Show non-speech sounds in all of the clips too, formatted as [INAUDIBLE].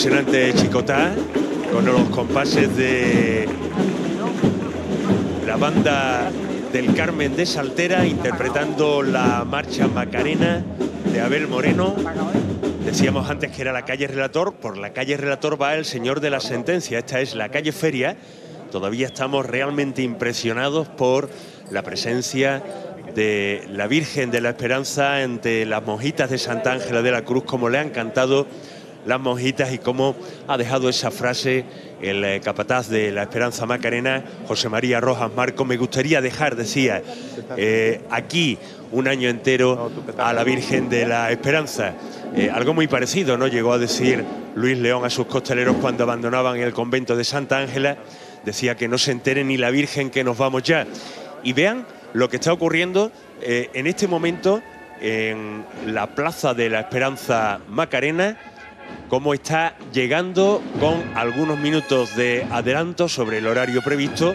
impresionante chicotá con los compases de la banda del Carmen de Saltera interpretando la marcha Macarena de Abel Moreno. Decíamos antes que era la calle Relator, por la calle Relator va el señor de la sentencia, esta es la calle Feria. Todavía estamos realmente impresionados por la presencia de la Virgen de la Esperanza entre las monjitas de Santa Ángela de la Cruz, como le han cantado las monjitas y cómo ha dejado esa frase el eh, capataz de la Esperanza Macarena, José María Rojas Marco. Me gustaría dejar, decía, eh, aquí un año entero a la Virgen de la Esperanza. Eh, algo muy parecido, ¿no? Llegó a decir Luis León a sus costaleros cuando abandonaban el convento de Santa Ángela. Decía que no se entere ni la Virgen que nos vamos ya. Y vean lo que está ocurriendo en este momento en la Plaza de la Esperanza Macarena cómo está llegando con algunos minutos de adelanto sobre el horario previsto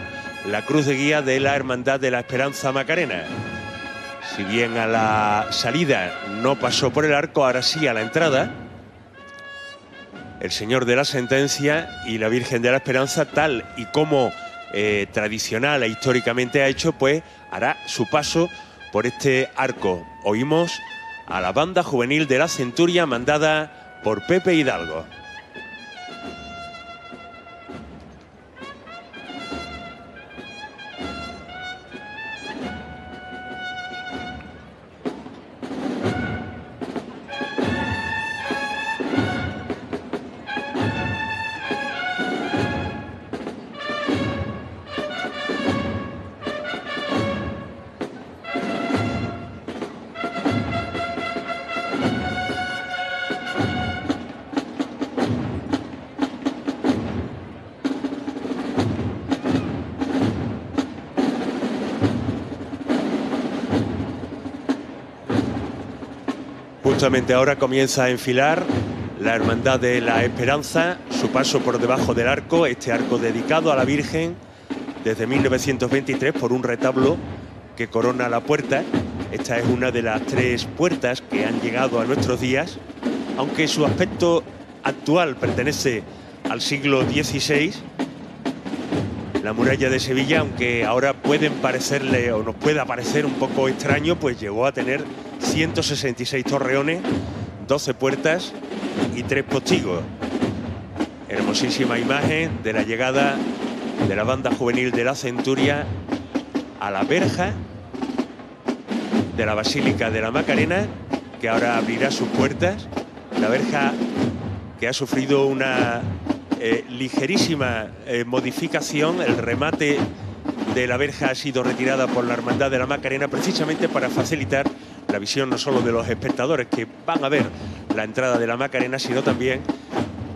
la cruz de guía de la Hermandad de la Esperanza Macarena. Si bien a la salida no pasó por el arco, ahora sí a la entrada. El Señor de la Sentencia y la Virgen de la Esperanza, tal y como eh, tradicional e históricamente ha hecho, pues hará su paso por este arco. Oímos a la banda juvenil de la Centuria mandada por Pepe Hidalgo. Justamente ahora comienza a enfilar la Hermandad de la Esperanza, su paso por debajo del arco, este arco dedicado a la Virgen desde 1923 por un retablo que corona la puerta. Esta es una de las tres puertas que han llegado a nuestros días, aunque su aspecto actual pertenece al siglo XVI. La muralla de Sevilla, aunque ahora pueden parecerle o nos pueda parecer un poco extraño, pues llegó a tener 166 torreones, 12 puertas y 3 postigos. Hermosísima imagen de la llegada de la banda juvenil de la Centuria a la verja de la Basílica de la Macarena, que ahora abrirá sus puertas. La verja que ha sufrido una eh, ligerísima eh, modificación, el remate de la verja ha sido retirada por la Hermandad de la Macarena precisamente para facilitar la visión no solo de los espectadores que van a ver la entrada de la Macarena, sino también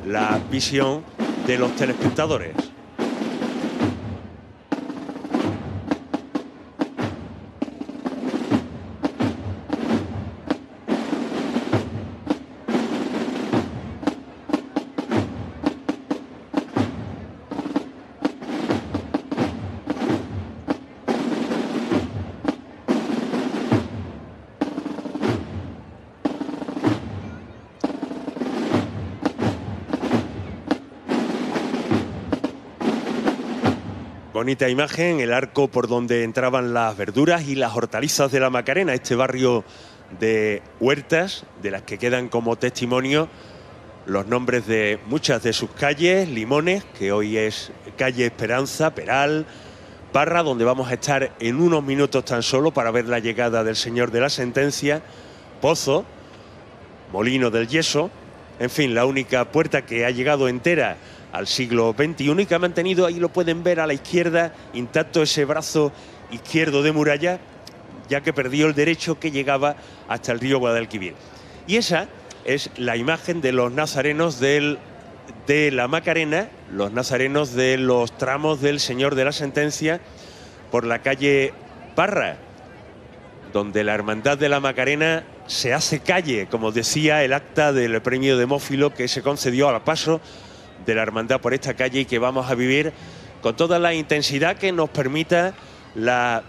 la visión de los telespectadores. Bonita imagen, el arco por donde entraban las verduras y las hortalizas de la Macarena, este barrio de huertas, de las que quedan como testimonio los nombres de muchas de sus calles, Limones, que hoy es calle Esperanza, Peral, Parra, donde vamos a estar en unos minutos tan solo para ver la llegada del señor de la sentencia, Pozo, Molino del Yeso, en fin, la única puerta que ha llegado entera al siglo XXI y que ha mantenido, ahí lo pueden ver a la izquierda, intacto ese brazo izquierdo de muralla, ya que perdió el derecho que llegaba hasta el río Guadalquivir. Y esa es la imagen de los nazarenos de la Macarena, los nazarenos de los tramos del Señor de la Sentencia por la calle Parra, donde la Hermandad de la Macarena se hace calle, como decía el acta del premio de Mófilo que se concedió al paso de la hermandad por esta calle y que vamos a vivir con toda la intensidad que nos permita la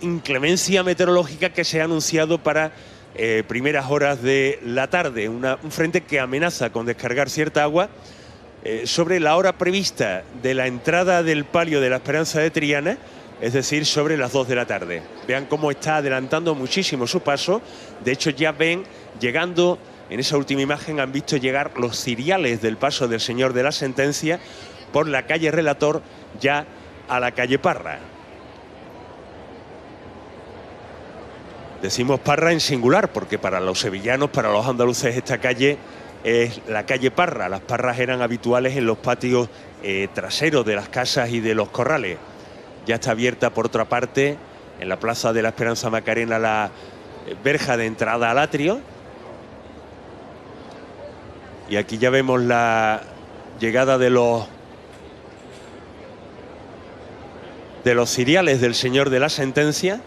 inclemencia meteorológica que se ha anunciado para eh, primeras horas de la tarde, un frente que amenaza con descargar cierta agua eh, sobre la hora prevista de la entrada del palio de la Esperanza de Triana, es decir, sobre las 2 de la tarde. Vean cómo está adelantando muchísimo su paso, de hecho ya ven llegando, en esa última imagen han visto llegar los ciriales del paso del Señor de la Sentencia por la calle Relator ya a la calle Parra. Decimos Parra en singular, porque para los sevillanos, para los andaluces, esta calle es la calle Parra. Las parras eran habituales en los patios eh, traseros de las casas y de los corrales. Ya está abierta, por otra parte, en la Plaza de la Esperanza Macarena, la eh, verja de entrada al atrio. Y aquí ya vemos la llegada de los de los ciriales del Señor de la Sentencia.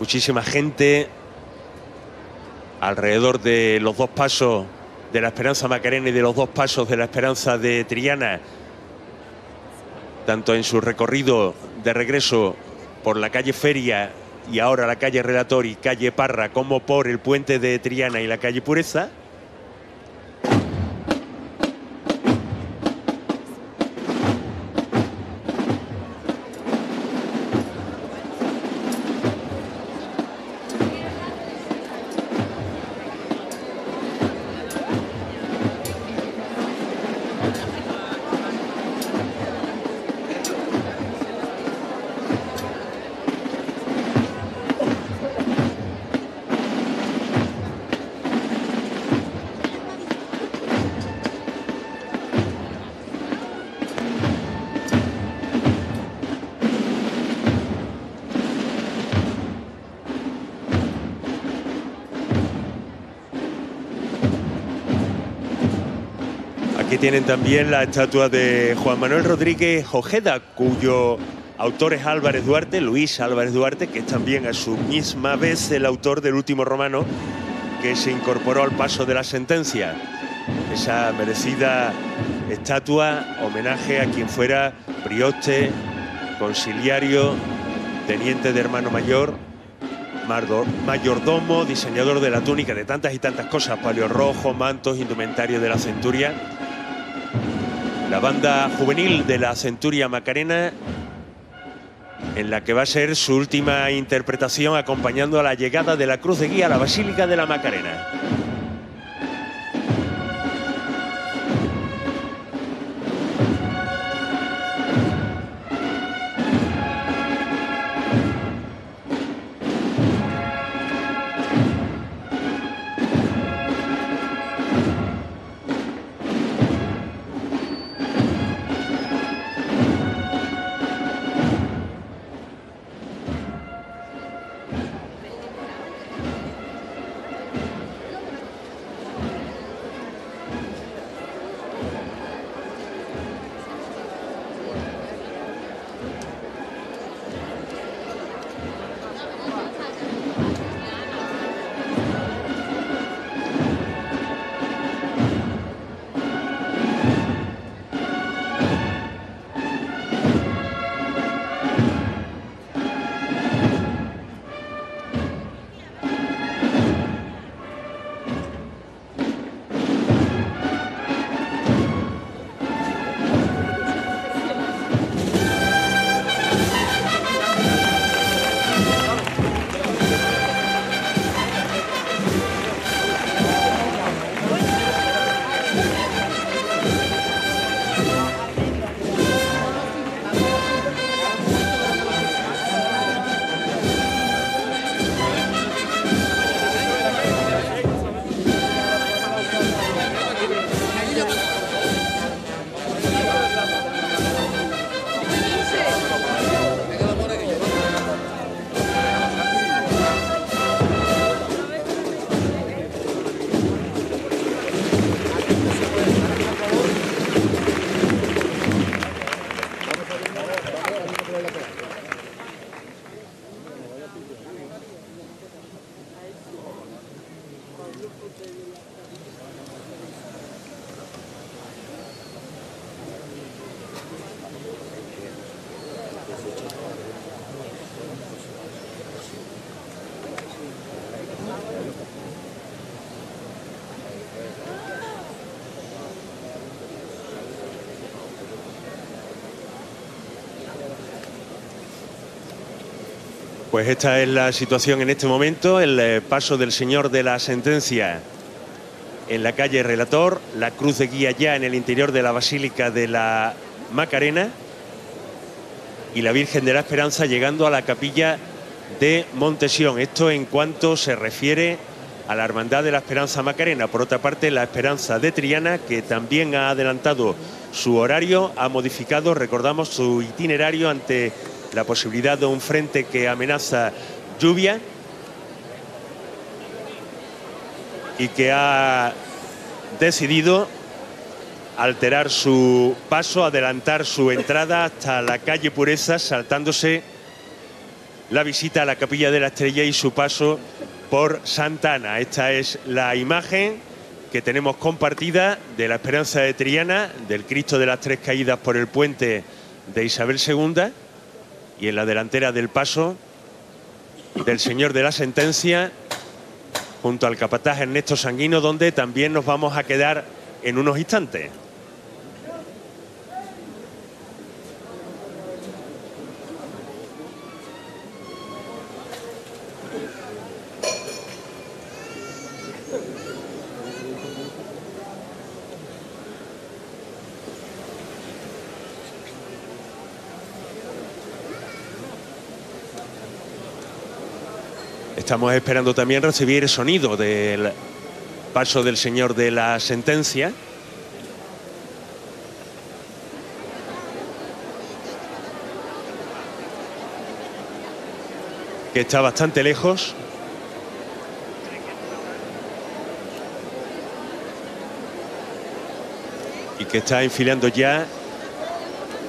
muchísima gente alrededor de los dos pasos de la Esperanza Macarena y de los dos pasos de la Esperanza de Triana, tanto en su recorrido de regreso por la calle Feria y ahora la calle Relator y calle Parra, como por el puente de Triana y la calle Pureza. Tienen también la estatua de Juan Manuel Rodríguez Ojeda, cuyo autor es Álvarez Duarte, Luis Álvarez Duarte, que es también a su misma vez el autor del último romano que se incorporó al paso de la sentencia. Esa merecida estatua, homenaje a quien fuera prioste, conciliario, teniente de hermano mayor, mayordomo, diseñador de la túnica, de tantas y tantas cosas, palio rojo, mantos, indumentario de la centuria la banda juvenil de la Centuria Macarena, en la que va a ser su última interpretación acompañando a la llegada de la Cruz de Guía a la Basílica de la Macarena. Pues esta es la situación en este momento, el eh, paso del señor de la sentencia en la calle Relator, la cruz de guía ya en el interior de la Basílica de la Macarena y la Virgen de la Esperanza llegando a la capilla de Montesión. Esto en cuanto se refiere a la Hermandad de la Esperanza Macarena. Por otra parte, la Esperanza de Triana, que también ha adelantado su horario, ha modificado, recordamos, su itinerario ante la posibilidad de un frente que amenaza lluvia y que ha decidido alterar su paso, adelantar su entrada hasta la calle Pureza, saltándose la visita a la Capilla de la Estrella y su paso por Santana. Esta es la imagen que tenemos compartida de la Esperanza de Triana, del Cristo de las Tres Caídas por el puente de Isabel II y en la delantera del paso del Señor de la Sentencia junto al capataz Ernesto Sanguino, donde también nos vamos a quedar en unos instantes. Estamos esperando también recibir sonido del paso del señor de la sentencia. Que está bastante lejos. Y que está enfilando ya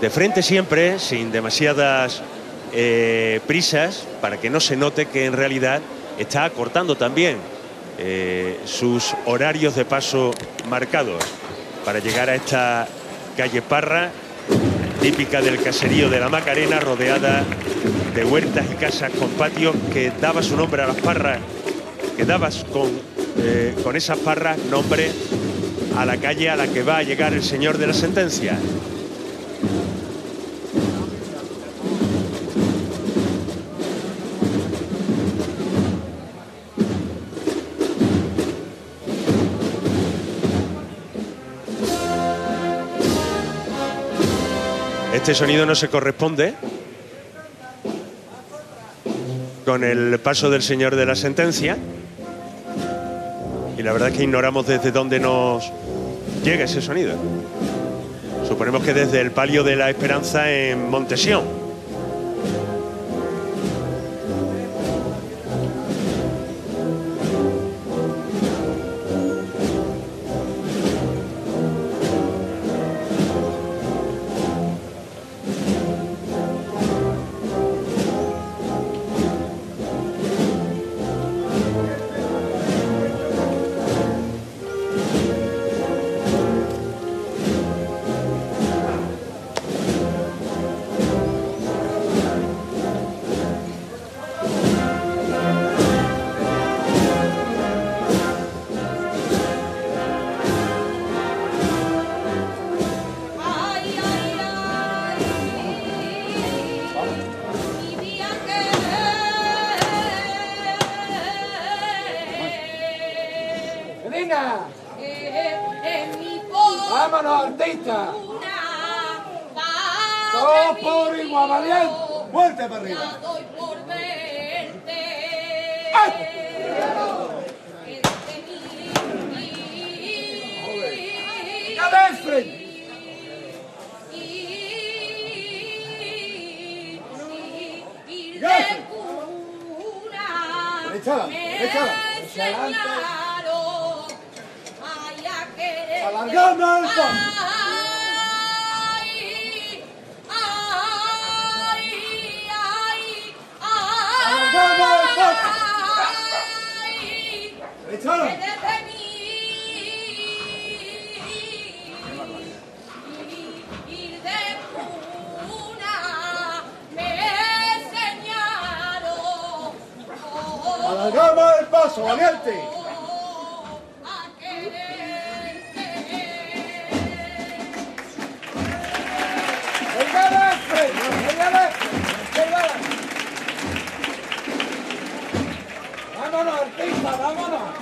de frente siempre, sin demasiadas eh, prisas para que no se note que en realidad está acortando también eh, sus horarios de paso marcados para llegar a esta calle Parra, típica del caserío de la Macarena, rodeada de huertas y casas con patios que daba su nombre a las parras, que dabas con, eh, con esas parras nombre a la calle a la que va a llegar el señor de la sentencia. Este sonido no se corresponde con el paso del señor de la sentencia. Y la verdad es que ignoramos desde dónde nos llega ese sonido. Suponemos que desde el palio de la esperanza en Montesión. Vámonos, artistas. Todos por igual. Muerte para arriba. ¡Ay! Échala, échala. Hacia adelante. ¡Cargando esto! ¡Échalo! ¡Alargamos el paso, valiente! Vámonos, artista, vámonos.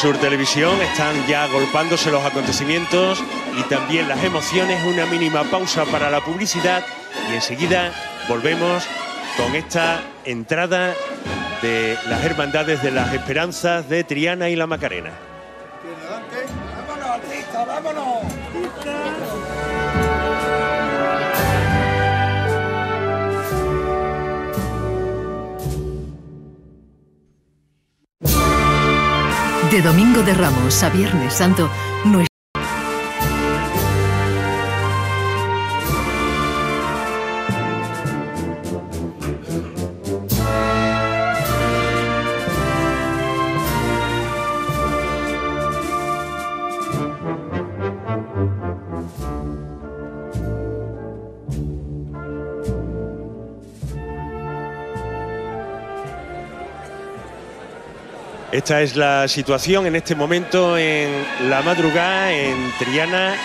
Sur Televisión, están ya agolpándose los acontecimientos y también las emociones. Una mínima pausa para la publicidad y enseguida volvemos con esta entrada de las hermandades de las esperanzas de Triana y la Macarena. Vámonos, vámonos. De Domingo de Ramos a Viernes Santo, Esta es la situación en este momento en la madrugada, en Triana,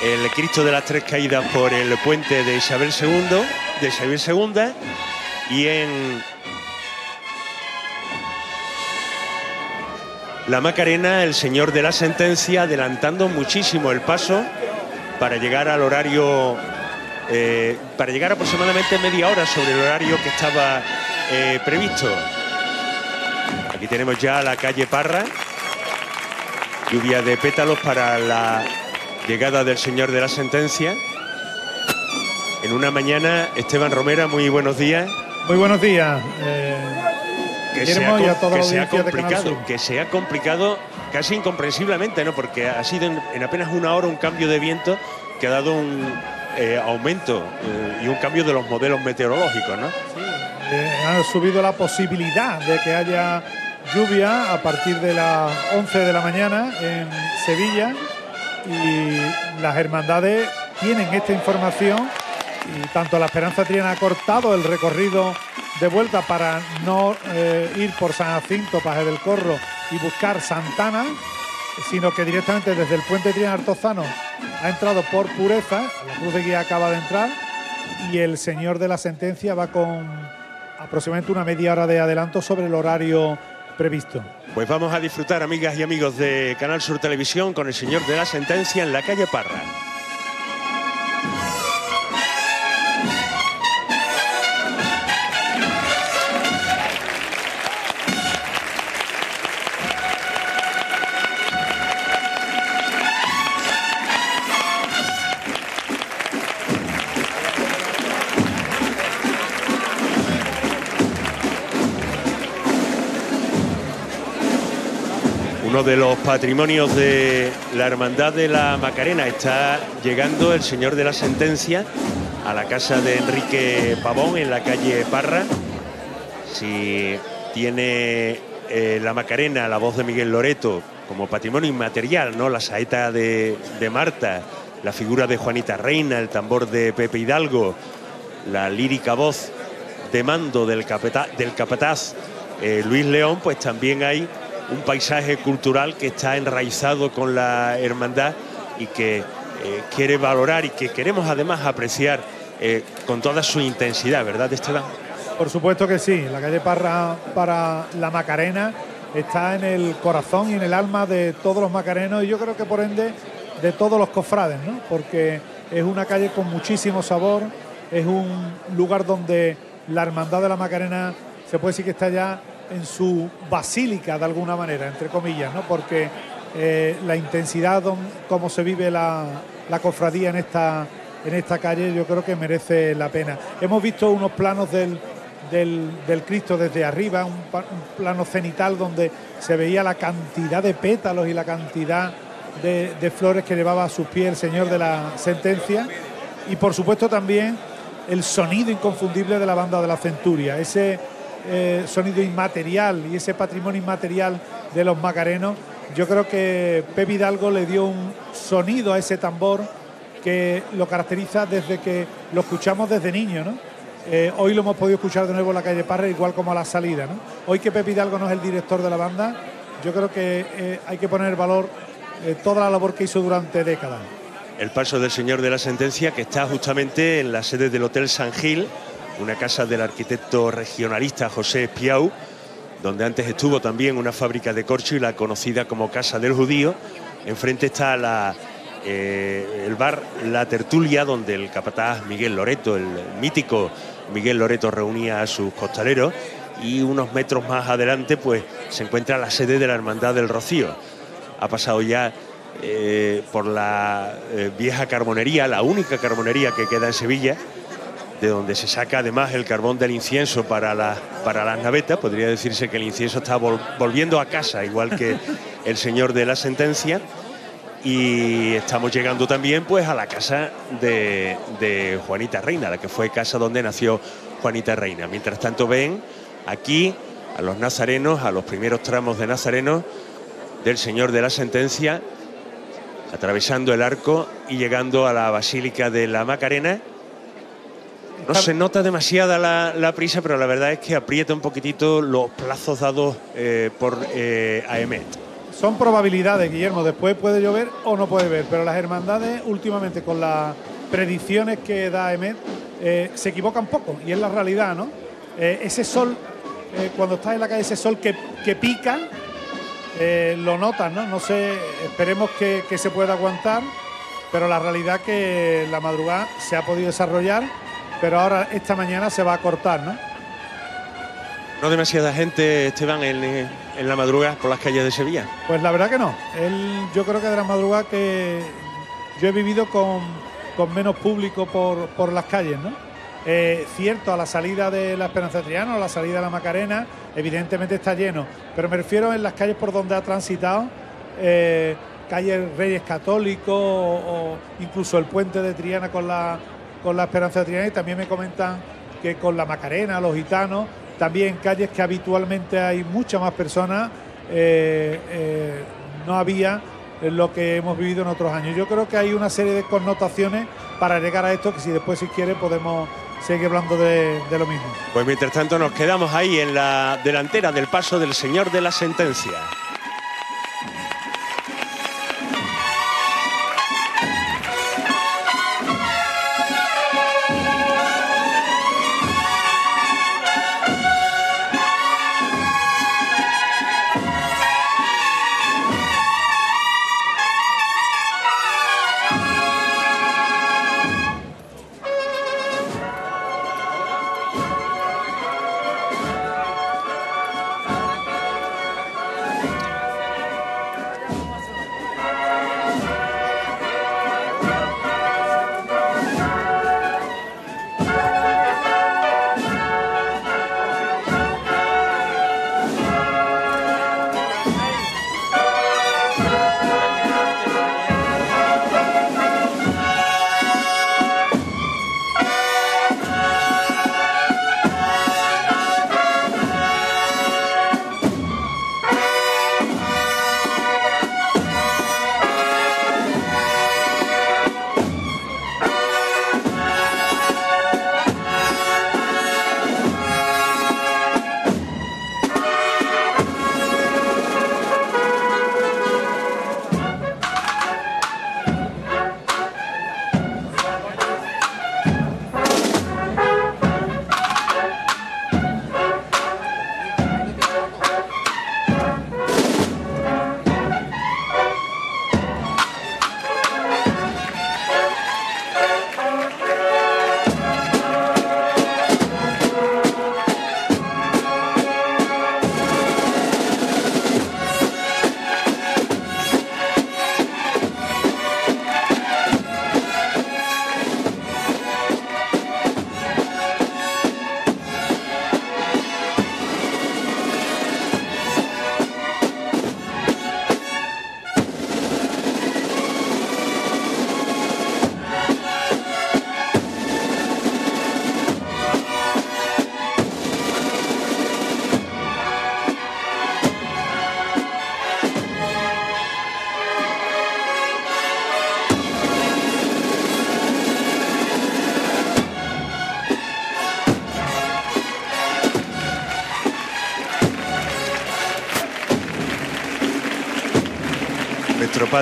el Cristo de las Tres Caídas por el puente de Isabel II, de Isabel II, y en la Macarena, el Señor de la Sentencia, adelantando muchísimo el paso para llegar al horario, eh, para llegar aproximadamente media hora sobre el horario que estaba eh, previsto. Aquí tenemos ya la calle Parra. Lluvia de pétalos para la llegada del señor de la sentencia. En una mañana, Esteban Romera, muy buenos días. Muy buenos días. eh, Que se, Guillermo ha, y a toda que la se ha audiencia de Canal complicado, Sur. que se ha complicado casi incomprensiblemente, ¿no? Porque ha sido en, en apenas una hora un cambio de viento que ha dado un eh, aumento eh, y un cambio de los modelos meteorológicos, ¿no? Ha subido la posibilidad de que haya lluvia a partir de las 11 de la mañana en Sevilla y las hermandades tienen esta información y tanto la Esperanza Triana ha cortado el recorrido de vuelta para no eh, ir por San Jacinto, Paje del Corro y buscar Santana, sino que directamente desde el puente Triana Artozano ha entrado por pureza, la cruz de guía acaba de entrar y el señor de la sentencia va con aproximadamente una media hora de adelanto sobre el horario previsto. Pues vamos a disfrutar, amigas y amigos de Canal Sur Televisión, con el señor de la sentencia en la calle Parra. De los patrimonios de la Hermandad de la Macarena está llegando el señor de la sentencia a la casa de Enrique Pavón en la calle Parra. Si tiene eh, la Macarena la voz de Miguel Loreto como patrimonio inmaterial, ¿no? La saeta de, de Marta, la figura de Juanita Reina, el tambor de Pepe Hidalgo, la lírica voz de mando del, capeta- del capataz eh, Luis León, pues también hay un paisaje cultural que está enraizado con la hermandad y que eh, quiere valorar y que queremos además apreciar eh, con toda su intensidad, ¿verdad, Esteban? Por supuesto que sí, la calle Parra para la Macarena está en el corazón y en el alma de todos los macarenos y yo creo que por ende de todos los cofrades, ¿no? Porque es una calle con muchísimo sabor, es un lugar donde la hermandad de la Macarena se puede decir que está ya en su basílica de alguna manera, entre comillas, ¿no? Porque eh, la intensidad, don- cómo se vive la, la cofradía en esta, en esta calle, yo creo que merece la pena. Hemos visto unos planos del del, del Cristo desde arriba, un plano cenital donde se veía la cantidad de pétalos y la cantidad de, de flores que llevaba a sus pies el Señor de la Sentencia. Y por supuesto también el sonido inconfundible de la banda de la Centuria, ese eh, sonido inmaterial y ese patrimonio inmaterial de los macarenos. Yo creo que Pepe Hidalgo le dio un sonido a ese tambor que lo caracteriza desde que lo escuchamos desde niño, ¿no? Eh, hoy lo hemos podido escuchar de nuevo en la calle Parra, igual como a la salida, ¿no? Hoy que Pepe Hidalgo no es el director de la banda, yo creo que eh, hay que poner valor eh, toda la labor que hizo durante décadas. El paso del señor de la sentencia que está justamente en la sede del Hotel San Gil, una casa del arquitecto regionalista José Espiau, donde antes estuvo también una fábrica de corcho y la conocida como Casa del Judío. Enfrente está la, eh, el bar La Tertulia, donde el capataz Miguel Loreto, el mítico Miguel Loreto, reunía a sus costaleros. Y unos metros más adelante, pues se encuentra la sede de la Hermandad del Rocío. Ha pasado ya eh, por la eh, vieja carbonería, la única carbonería que queda en Sevilla, de donde se saca además el carbón del incienso para, la- para las navetas. Podría decirse que el incienso está vol- volviendo a casa, igual que el señor de la sentencia. Y estamos llegando también pues a la casa de, de Juanita Reina, la que fue casa donde nació Juanita Reina. Mientras tanto ven aquí a los nazarenos, a los primeros tramos de nazarenos del señor de la sentencia, atravesando el arco y llegando a la Basílica de la Macarena. No se nota demasiada la, prisa, pero la verdad es que aprieta un poquitito los plazos dados eh, por eh, AEMET. Son probabilidades, Guillermo. Después puede llover o no puede ver, pero las hermandades últimamente con las predicciones que da Emet eh, se equivocan poco y es la realidad, ¿no? Eh, ese sol, cuando estás en la calle, ese sol que, que pica, lo notas, ¿no? No sé, esperemos que, que se pueda aguantar, pero la realidad que la madrugada se ha podido desarrollar, pero ahora esta mañana se va a cortar, ¿no? No demasiada gente, Esteban, en, en la madrugada por las calles de Sevilla. Pues la verdad que no. Él, yo creo que de la madrugada que yo he vivido con, con menos público por, por las calles, ¿no? Eh, cierto, a la salida de la Esperanza Triano, a la salida de la Macarena, evidentemente está lleno. Pero me refiero en las calles por donde ha transitado, eh, calles Reyes Católicos o, o incluso el puente de Triana con la, con la Esperanza de Triana. Y también me comentan que con la Macarena, los gitanos, también calles que habitualmente hay muchas más personas, eh, eh, no había lo que hemos vivido en otros años. Yo creo que hay una serie de connotaciones para llegar a esto que si después si quiere podemos seguir hablando de, de lo mismo. Pues mientras tanto nos quedamos ahí en la delantera del paso del señor de la sentencia.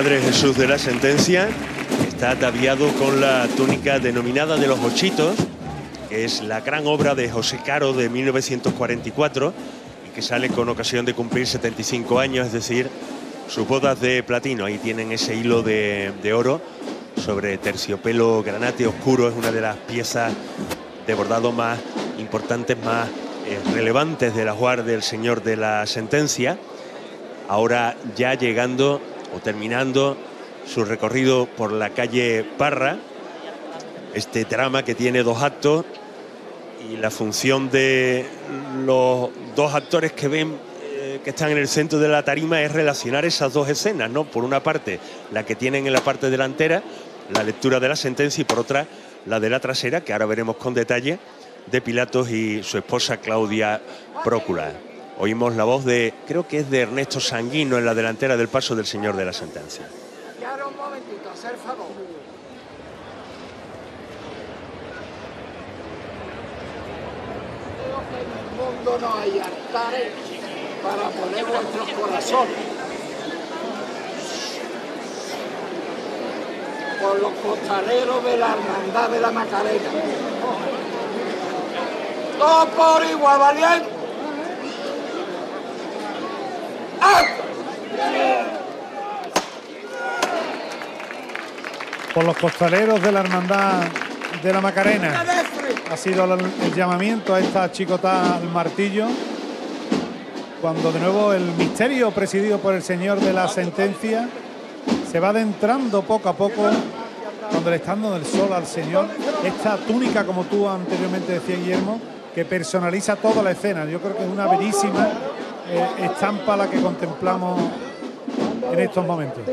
Padre Jesús de la Sentencia está ataviado con la túnica denominada de los Ochitos, que es la gran obra de José Caro de 1944 y que sale con ocasión de cumplir 75 años, es decir, sus bodas de platino. Ahí tienen ese hilo de, de oro sobre terciopelo granate oscuro, es una de las piezas de bordado más importantes, más eh, relevantes de la Juar del Señor de la Sentencia. Ahora ya llegando o terminando su recorrido por la calle Parra, este trama que tiene dos actos y la función de los dos actores que ven eh, que están en el centro de la tarima es relacionar esas dos escenas, ¿no? Por una parte, la que tienen en la parte delantera, la lectura de la sentencia, y por otra, la de la trasera, que ahora veremos con detalle, de Pilatos y su esposa Claudia Prócula. Oímos la voz de, creo que es de Ernesto Sanguino en la delantera del paso del Señor de la Sentencia. Y ahora un momentito, hacer favor. En el mundo no hay altares para poner vuestros corazones. Por los costaleros de la Hermandad de la Macarena. Todo por igual. ¡Ah! Por los costaleros de la Hermandad de la Macarena. Ha sido el, llamamiento a esta chicotá al martillo. Cuando de nuevo el misterio presidido por el Señor de la Sentencia se va adentrando poco a poco cuando le está dando el sol al Señor. Esta túnica, como tú anteriormente decías, Guillermo, que personaliza toda la escena. Yo creo que es una bellísima eh, estampa la que contemplamos en estos momentos.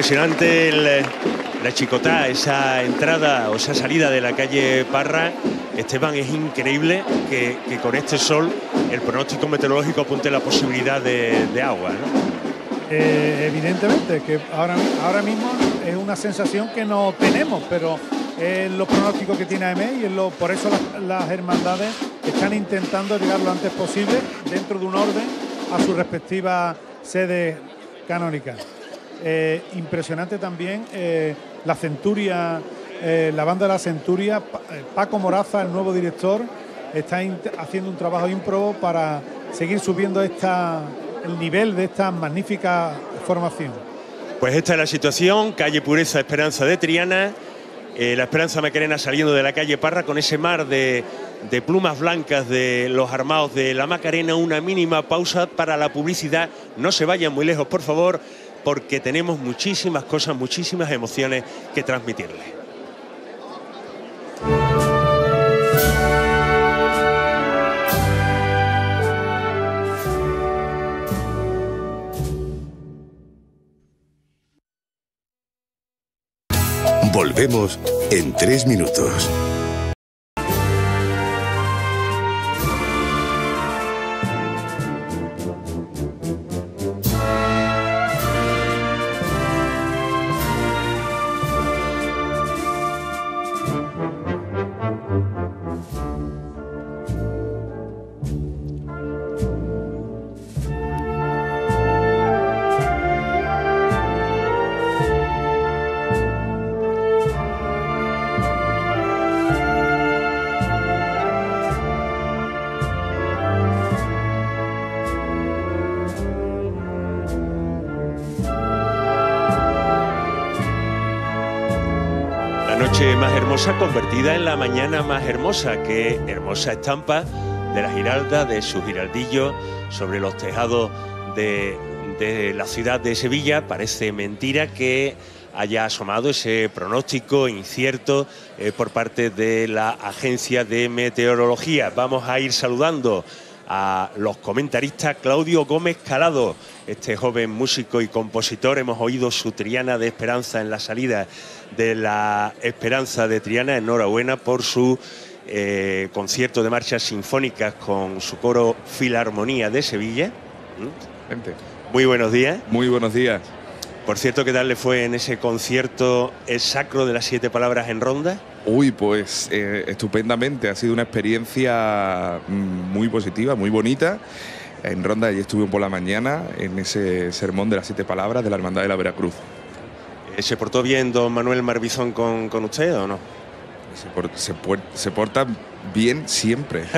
Impresionante el- la chicotá, esa entrada o esa salida de la calle Parra. Esteban, es increíble que, con este sol el pronóstico meteorológico apunte la posibilidad de, agua. Eh, evidentemente, que ahora, ahora mismo es una sensación que no tenemos, pero es lo pronóstico que tiene AME y es lo, por eso las hermandades están intentando llegar lo antes posible dentro de un orden a su respectiva sede canónica. Eh, impresionante también eh, la Centuria, eh, la banda de la Centuria, Pa- Paco Moraza, el nuevo director, está haciendo un trabajo ímprobo para seguir subiendo esta, el nivel de esta magnífica formación. Pues esta es la situación, calle Pureza Esperanza de Triana, la Esperanza Macarena saliendo de la calle Parra con ese mar de, de plumas blancas de los armados de la Macarena, una mínima pausa para la publicidad, no se vayan muy lejos por favor, porque tenemos muchísimas cosas, muchísimas emociones que transmitirles. Volvemos en tres minutos. En la mañana más hermosa, que hermosa estampa de la Giralda, de su giraldillo sobre los tejados de, de la ciudad de Sevilla. Parece mentira que haya asomado ese pronóstico incierto eh, por parte de la Agencia de Meteorología. Vamos a ir saludando a los comentaristas Claudio Gómez Calado, este joven músico y compositor. Hemos oído su Triana de Esperanza en la salida de la Esperanza de Triana. Enhorabuena por su eh, concierto de marchas sinfónicas con su coro Filarmonía de Sevilla. ¿Mm? Gente, Muy buenos días. Muy buenos días. Por cierto, ¿qué tal le fue en ese concierto el sacro de las siete palabras en ronda? Uy, pues eh, estupendamente. Ha sido una experiencia mm, muy positiva, muy bonita. En Ronda allí estuve por la mañana en ese sermón de las siete palabras de la Hermandad de la Veracruz. Eh, ¿Se portó bien don Manuel Marbizón con, con usted o no? Se, por- se puer- se porta bien siempre. [LAUGHS]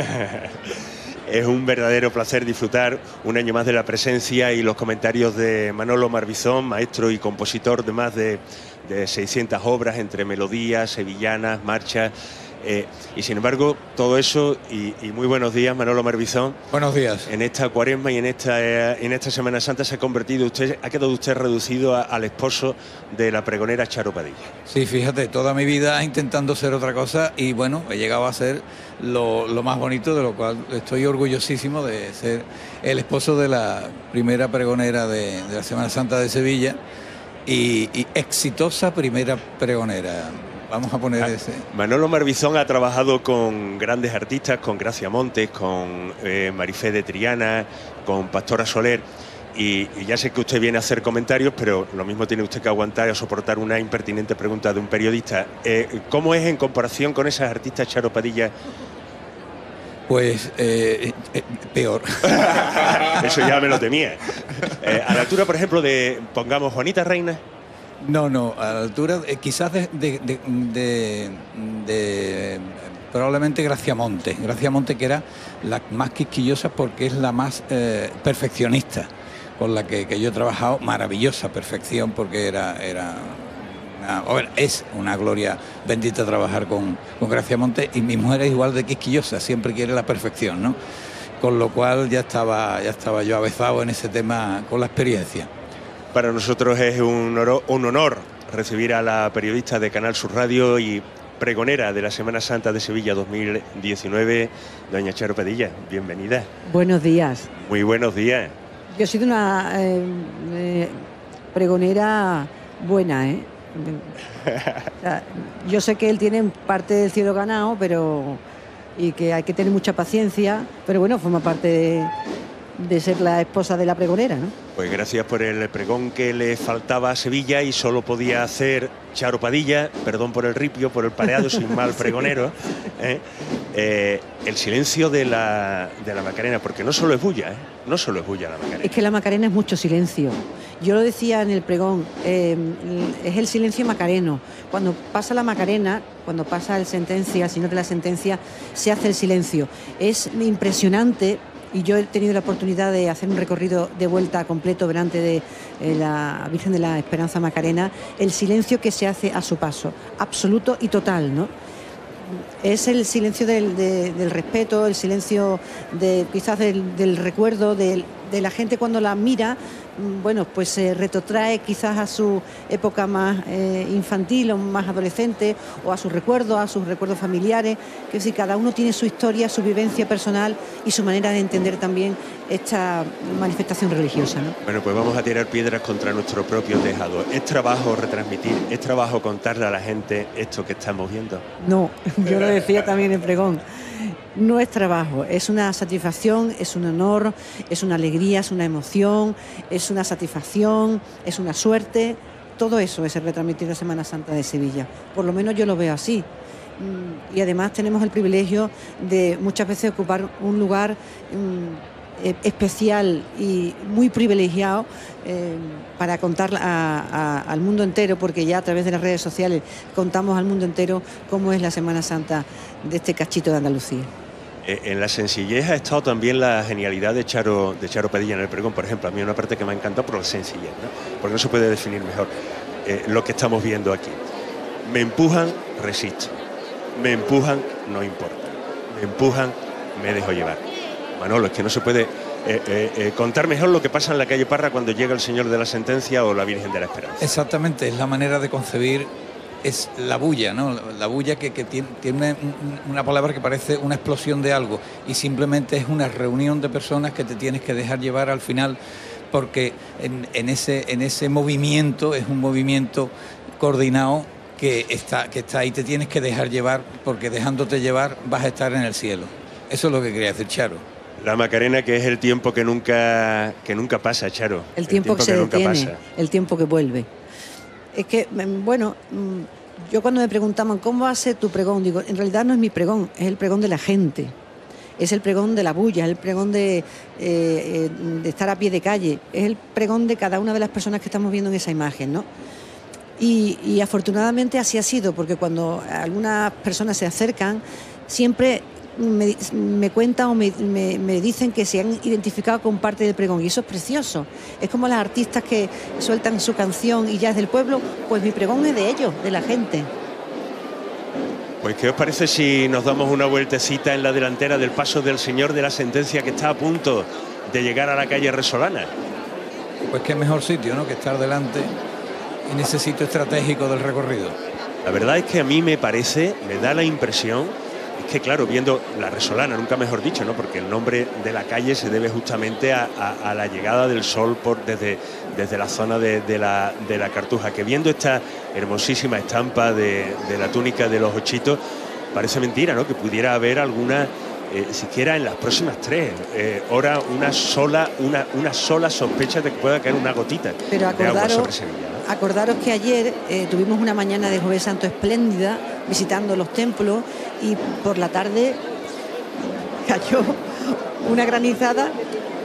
Es un verdadero placer disfrutar un año más de la presencia y los comentarios de Manolo Marbizón, maestro y compositor de más de, de 600 obras entre melodías, sevillanas, marchas. Eh, y sin embargo, todo eso, y, y muy buenos días, Manolo Marbizón. Buenos días. En esta cuaresma y en esta, eh, en esta Semana Santa se ha convertido usted, ha quedado usted reducido a- al esposo de la pregonera Charo Padilla. Sí, fíjate, toda mi vida intentando ser otra cosa y bueno, he llegado a ser lo, lo más bonito, de lo cual estoy orgullosísimo de ser el esposo de la primera pregonera de, de la Semana Santa de Sevilla y, y exitosa primera pregonera. Vamos a poner ese. Manolo Marbizón ha trabajado con grandes artistas, con Gracia Montes, con eh, Marifé de Triana, con Pastora Soler. Y, y ya sé que usted viene a hacer comentarios, pero lo mismo tiene usted que aguantar y soportar una impertinente pregunta de un periodista. Eh, ¿Cómo es en comparación con esas artistas Charo Padilla? Pues eh, eh, peor. [LAUGHS] Eso ya me lo temía. Eh, a la altura, por ejemplo, de, pongamos, Juanita Reina. No, no, a la altura eh, quizás de, de- de- de- probablemente Gracia Monte. Gracia Monte que era la más quisquillosa porque es la más eh, perfeccionista con la que, yo he trabajado. Maravillosa perfección porque era, era es una gloria bendita trabajar con, con Gracia Monte y mi mujer es igual de quisquillosa, siempre quiere la perfección, ¿no? Con lo cual ya estaba, ya estaba yo avezado en ese tema con la experiencia. Para nosotros es un, honor recibir a la periodista de Canal Sur Radio y pregonera de la Semana Santa de Sevilla 2019, doña Charo Padilla. Bienvenida. Buenos días. Muy buenos días. Yo he sido una eh, eh, pregonera buena, ¿eh? O sea, yo sé que él tiene parte del cielo ganado, pero y que hay que tener mucha paciencia, pero bueno, forma parte de, de ser la esposa de la pregonera, ¿no? Pues gracias por el pregón que le faltaba a Sevilla y solo podía hacer Charo Padilla, perdón por el ripio, por el pareado, soy [LAUGHS] mal pregonero. ¿eh? Eh, el silencio de la, de la Macarena, porque no solo es bulla, ¿eh? no solo es bulla la Macarena. Es que la Macarena es mucho silencio. Yo lo decía en el pregón, eh, es el silencio macareno. Cuando pasa la Macarena, cuando pasa el sentencia, el señor de la sentencia, se hace el silencio. Es impresionante y yo he tenido la oportunidad de hacer un recorrido de vuelta completo delante de eh, la Virgen de la Esperanza Macarena, el silencio que se hace a su paso, absoluto y total, ¿no? Es el silencio del, de- del respeto, el silencio de quizás del, recuerdo del- de la gente cuando la mira, bueno, pues se retrotrae quizás a su época más eh, infantil o más adolescente o a sus recuerdos, a sus recuerdos familiares, que si cada uno tiene su historia, su vivencia personal y su manera de entender también esta manifestación religiosa. ¿no? Bueno, pues vamos a tirar piedras contra nuestro propio tejado. Es trabajo retransmitir, es trabajo contarle a la gente esto que estamos viendo. No, [LAUGHS] yo lo decía también en pregón. No es trabajo, es una satisfacción, es un honor, es una alegría, es una emoción, es una satisfacción, es una suerte. Todo eso es el retransmitir la Semana Santa de Sevilla. Por lo menos yo lo veo así. Mm, Y además tenemos el privilegio de muchas veces ocupar un lugar mm, eh, especial y muy privilegiado eh, para contar al mundo entero, porque ya a través de las redes sociales contamos al mundo entero cómo es la Semana Santa de este cachito de Andalucía. Eh, En la sencillez ha estado también la genialidad de Charo, de Charo en el pregón. Por ejemplo, a mí una parte que me ha encantado por la sencillez, ¿no? porque no se puede definir mejor lo que estamos viendo aquí. Me empujan, resisto. Me empujan, no importa. Me empujan, me dejo llevar. Manolo, es que no se puede eh, eh, eh, contar mejor lo que pasa en la calle Parra cuando llega el Señor de la Sentencia o la Virgen de la Esperanza. Exactamente, es la manera de concebir, es la bulla, ¿no? La bulla que, tiene, una, un- una palabra que parece una explosión de algo y simplemente es una reunión de personas que te tienes que dejar llevar al final porque en, en ese, en ese movimiento es un movimiento coordinado que está, que está ahí, te tienes que dejar llevar porque dejándote llevar vas a estar en el cielo. Eso es lo que quería decir Charo. La Macarena, que es el tiempo que nunca, que nunca pasa, Charo. El tiempo, que se nunca detiene, pasa. el tiempo que vuelve. Es que, mm, bueno, mm, yo cuando me preguntaban cómo ser tu pregón, digo, en realidad no es mi pregón, es el pregón de la gente. Es el pregón de la bulla, es el pregón de, eh, eh, de estar a pie de calle, es el pregón de cada una de las personas que estamos viendo en esa imagen, ¿no? Y, y afortunadamente así ha sido, porque cuando algunas personas se acercan, siempre me, me cuentan o me, me- me dicen que se han identificado con parte del pregón, y eso es precioso. Es como las artistas que sueltan su canción y ya es del pueblo, pues mi pregón es de ellos, de la gente. Pues, ¿qué os parece si nos damos una vueltecita en la delantera del paso del Señor de la Sentencia que está a punto de llegar a la calle Resolana? Pues qué mejor sitio, ¿no? Que estar delante en ese sitio estratégico del recorrido. La verdad es que a mí me parece, me da la impresión, es que claro, viendo la Resolana, nunca mejor dicho, ¿no? Porque el nombre de la calle se debe justamente a, a- a la llegada del sol por, desde, desde la zona de, de la, de la Cartuja, que viendo esta hermosísima estampa de, de la túnica de los ochitos, parece mentira, ¿no? Que pudiera haber alguna, eh, siquiera en las próximas tres eh, horas, una sola, una, una sola sospecha de que pueda caer una gotita Pero de agua sobre Sevilla. ¿no? Acordaros que ayer eh, tuvimos una mañana de Jueves Santo espléndida, visitando los templos, y por la tarde [LAUGHS] cayó una granizada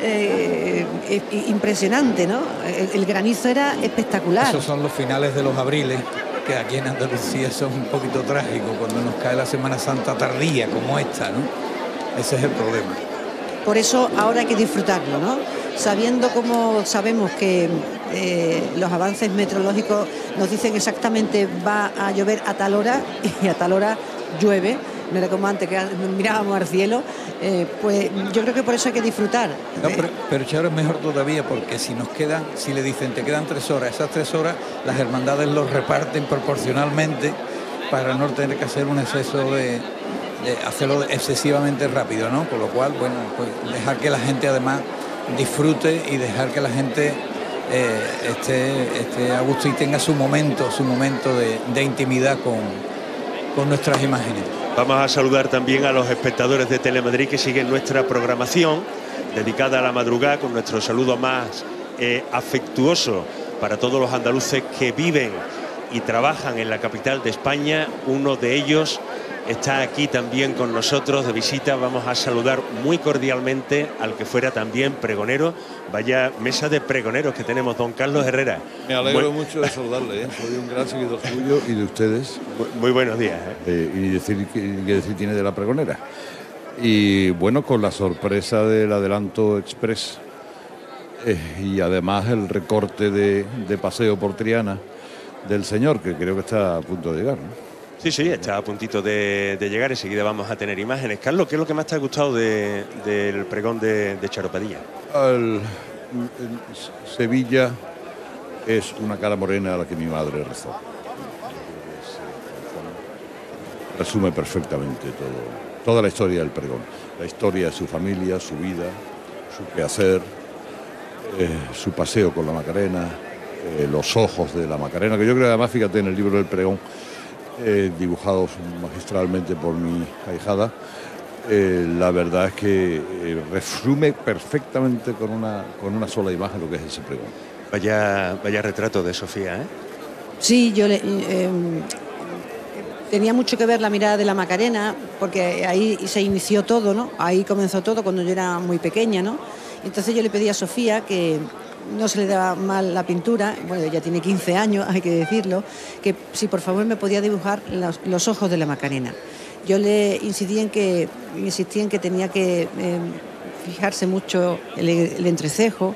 eh, eh, impresionante, ¿no? El, el granizo era espectacular. Esos son los finales de los abriles, que aquí en Andalucía son un poquito trágicos, cuando nos cae la Semana Santa tardía como esta, ¿no? Ese es el problema. Por eso ahora hay que disfrutarlo, ¿no? Sabiendo como sabemos que eh, los avances meteorológicos nos dicen exactamente va a llover a tal hora y a tal hora llueve, no era como antes que mirábamos al cielo, eh, pues yo creo que por eso hay que disfrutar. Pero, pero es mejor todavía porque si nos quedan, si le dicen te quedan tres horas, esas tres horas las hermandades los reparten proporcionalmente para no tener que hacer un exceso de, de hacerlo excesivamente rápido, ¿no? Con lo cual, bueno, pues dejar que la gente además disfrute y dejar que la gente eh, este, este Agustín tenga su momento, su momento de, de intimidad con, con nuestras imágenes. Vamos a saludar también a los espectadores de Telemadrid que siguen nuestra programación dedicada a la madrugada con nuestro saludo más eh, afectuoso para todos los andaluces que viven y trabajan en la capital de España. Uno de ellos está aquí también con nosotros de visita. Vamos a saludar muy cordialmente al que fuera también pregonero. Vaya mesa de pregoneros que tenemos, don Carlos Herrera. Me alegro Muy- mucho de saludarle, ¿eh? soy un gran seguidor suyo y de ustedes. Muy buenos días. ¿eh? Eh, y decir qué decir tiene de la pregonera. Y bueno, con la sorpresa del adelanto express y además el recorte de, de paseo por Triana del señor, que creo que está a punto de llegar. ¿no? Sí, sí, está a puntito de, de llegar. Enseguida vamos a tener imágenes. Carlos, ¿qué es lo que más te ha gustado de- del pregón de, de Charopadilla? Al- Sevilla es una cara morena a la que mi madre rezó. Resume perfectamente todo, toda la historia del pregón. La historia de su familia, su vida, su quehacer, eh, su paseo con la Macarena, eh, los ojos de la Macarena, que yo creo además, fíjate, en el libro del pregón, eh, dibujados magistralmente por mi ahijada, eh, la verdad es que eh, resume perfectamente con una, con una sola imagen lo que es ese pregón. Vaya, vaya retrato de Sofía, ¿eh? Sí, yo le- eh, tenía mucho que ver la mirada de la Macarena, porque ahí se inició todo, ¿no? Ahí comenzó todo cuando yo era muy pequeña, ¿no? Entonces yo le pedí a Sofía que no se le daba mal la pintura, bueno, ella tiene 15 años, [LAUGHS] hay que decirlo, que si por favor me podía dibujar los, los ojos de la Macarena. Yo le incidí en que, insistí en que tenía que eh, fijarse mucho el, el entrecejo,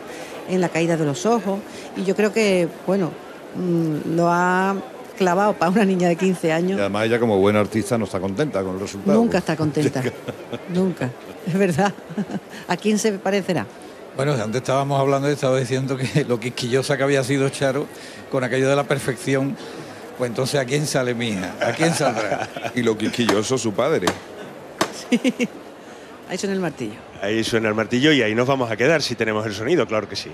en la caída de los ojos, y yo creo que, bueno, mm, lo ha clavado para una niña de 15 Y años. además ella como buena artista no está contenta con el resultado. Nunca está contenta, [LAUGHS] nunca, es verdad. [LAUGHS] ¿A quién se parecerá? Bueno, antes estábamos hablando y estaba diciendo que lo quisquillosa que había sido Charo con aquello de la perfección. Pues entonces, ¿a quién sale mi hija? ¿A quién saldrá? [LAUGHS] Y lo quisquilloso su padre. Ahí suena el martillo. Ahí suena el martillo y ahí nos vamos a quedar si tenemos el sonido, claro que sí.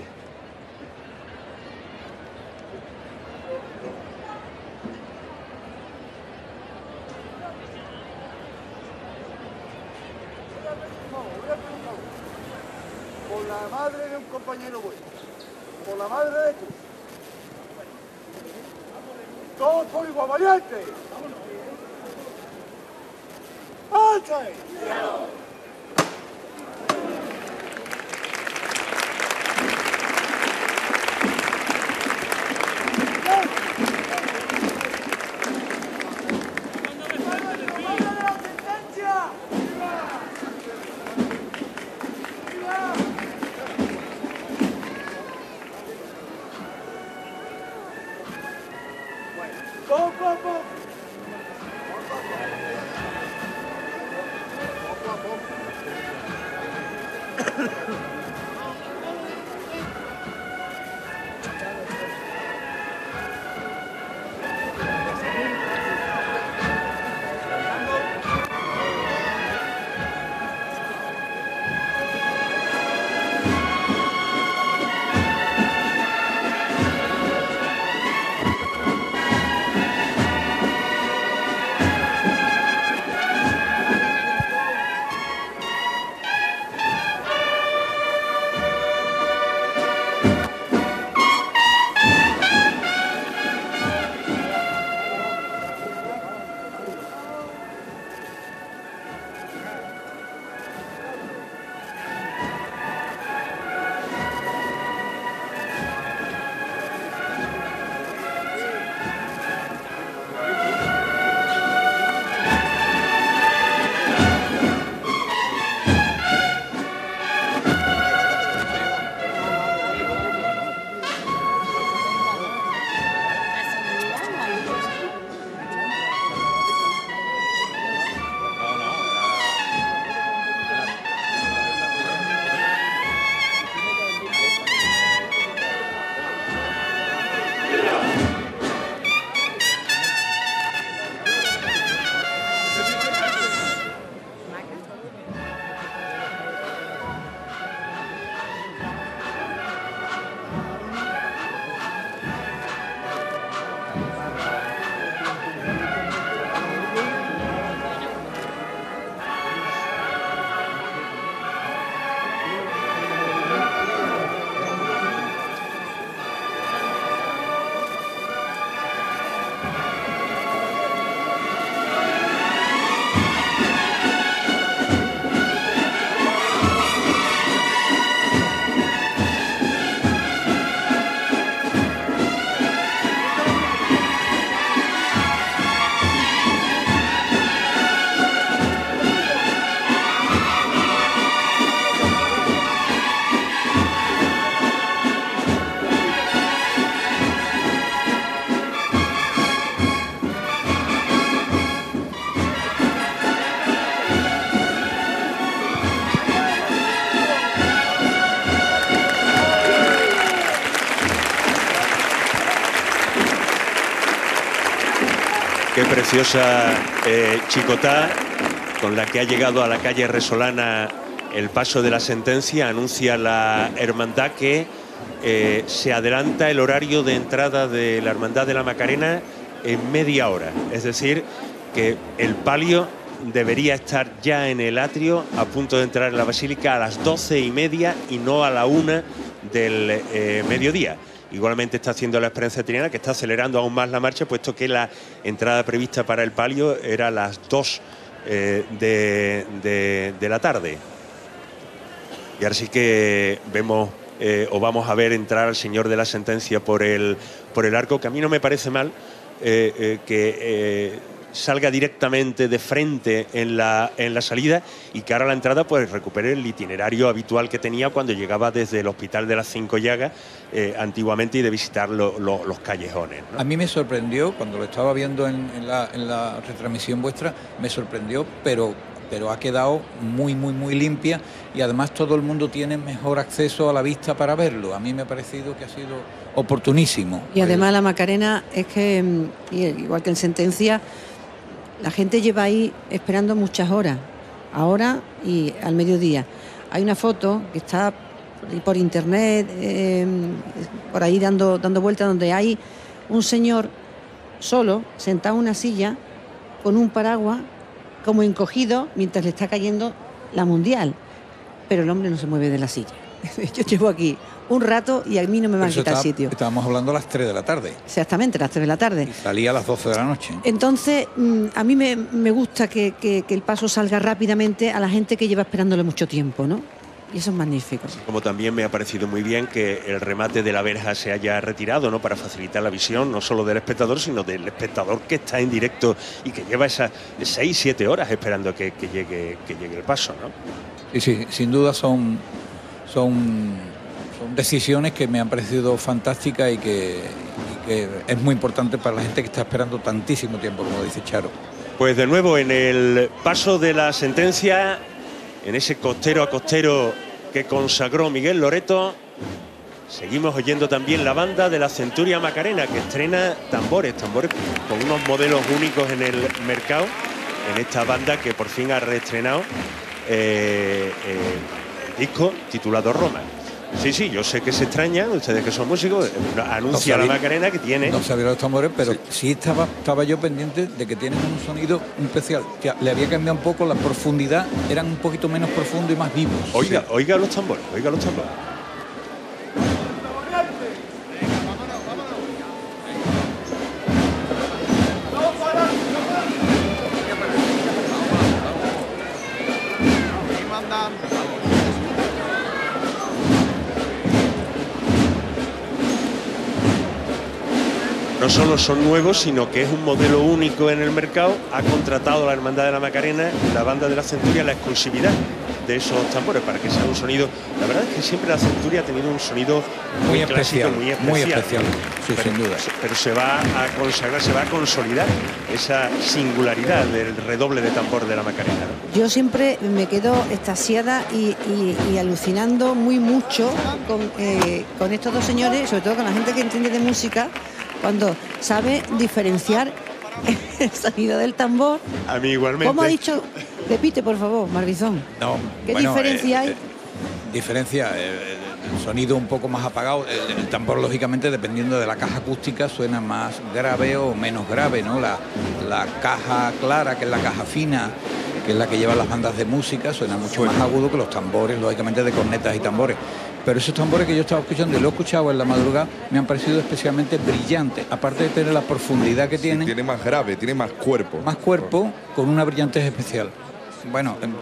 Preciosa eh, chicotá con la que ha llegado a la calle Resolana el paso de la sentencia. Anuncia la hermandad que eh, se adelanta el horario de entrada de la hermandad de la Macarena en media hora. Es decir, que el palio debería estar ya en el atrio a punto de entrar en la basílica a las doce y media y no a la una del eh, mediodía. Igualmente está haciendo la experiencia triana que está acelerando aún más la marcha, puesto que la entrada prevista para el palio era las 2 eh, de, de- la tarde. Y ahora sí que vemos eh, o vamos a ver entrar al señor de la sentencia por el, por el arco, que a mí no me parece mal eh, que salga directamente de frente en la, en la salida y que ahora a la entrada pues recupere el itinerario habitual que tenía cuando llegaba desde el Hospital de las Cinco Llagas eh, antiguamente y de visitar lo- lo- los callejones. ¿no? A mí me sorprendió, cuando lo estaba viendo en, en la, en la retransmisión vuestra, me sorprendió, pero, pero ha quedado muy, muy, muy limpia y además todo el mundo tiene mejor acceso a la vista para verlo. A mí me ha parecido que ha sido oportunísimo. Y además la Macarena es que, mm, y igual que en sentencia, la gente lleva ahí esperando muchas horas, ahora y al mediodía. Hay una foto que está por internet, eh, por ahí dando, dando vueltas, donde hay un señor solo, sentado en una silla, con un paraguas, como encogido, mientras le está cayendo la mundial. Pero el hombre no se mueve de la silla. [LAUGHS] Yo llevo aquí un rato y a mí no me van a quitar está- sitio. Estábamos hablando a las 3 de la tarde. Exactamente, a las 3 de la tarde. Salía a las 12 de la noche. Entonces, mm, a mí me, me gusta que, que- que el paso salga rápidamente a la gente que lleva esperándole mucho tiempo, ¿no? Y eso es magnífico. Como también me ha parecido muy bien que el remate de la verja se haya retirado, ¿no? Para facilitar la visión, no solo del espectador, sino del espectador que está en directo y que lleva esas seis, siete horas esperando que, que llegue, que llegue el paso, ¿no? Sí, sí, sin duda son, son decisiones que me han parecido fantásticas y que, es muy importante para la gente que está esperando tantísimo tiempo, como dice Charo. Pues de nuevo en el paso de la sentencia, en ese costero a costero que consagró Miguel Loreto, seguimos oyendo también la banda de la Centuria Macarena que estrena tambores, tambores con unos modelos únicos en el mercado, en esta banda que por fin ha reestrenado eh, eh, el disco titulado Roma. Sí, sí, yo sé que se extrañan, ustedes que son músicos, eh, anuncia No la Macarena que tiene... No sabía los tambores, pero sí estaba, estaba yo pendiente de que tienen un sonido especial. Que le había cambiado un poco la profundidad, eran un poquito menos profundos y más vivos. Oiga, oiga los tambores, oiga los tambores. No solo son nuevos, sino que es un modelo único en el mercado. Ha contratado la Hermandad de la Macarena, la banda de la Centuria, la exclusividad de esos tambores para que sea un sonido. La verdad es que siempre la Centuria ha tenido un sonido muy, Muy clásico, especial, muy especial. muy especial, sí, pero, sin duda. Pero se va a consagrar, se va a consolidar esa singularidad del redoble de tambor de la Macarena. Yo siempre me quedo extasiada y, y- y alucinando muy mucho con, eh, con estos dos señores, sobre todo con la gente que entiende de música, cuando sabe diferenciar [LAUGHS] el sonido del tambor. A mí igualmente. ¿Cómo ha dicho? Repite, por favor, Marbizón. No, ¿Qué bueno, diferencia eh, hay? eh, diferencia, eh, el sonido un poco más apagado. El, el tambor, lógicamente, dependiendo de la caja acústica, suena más grave o menos grave, ¿no? La, la caja clara, que es la caja fina, que es la que llevan las bandas de música, suena mucho más agudo que los tambores, lógicamente, de cornetas y tambores. Pero esos tambores que yo estaba escuchando y lo he escuchado en la madrugada me han parecido especialmente brillantes, aparte de tener la profundidad que tienen. Tiene más grave, tiene más cuerpo. Más cuerpo con una brillantez especial. Bueno, em,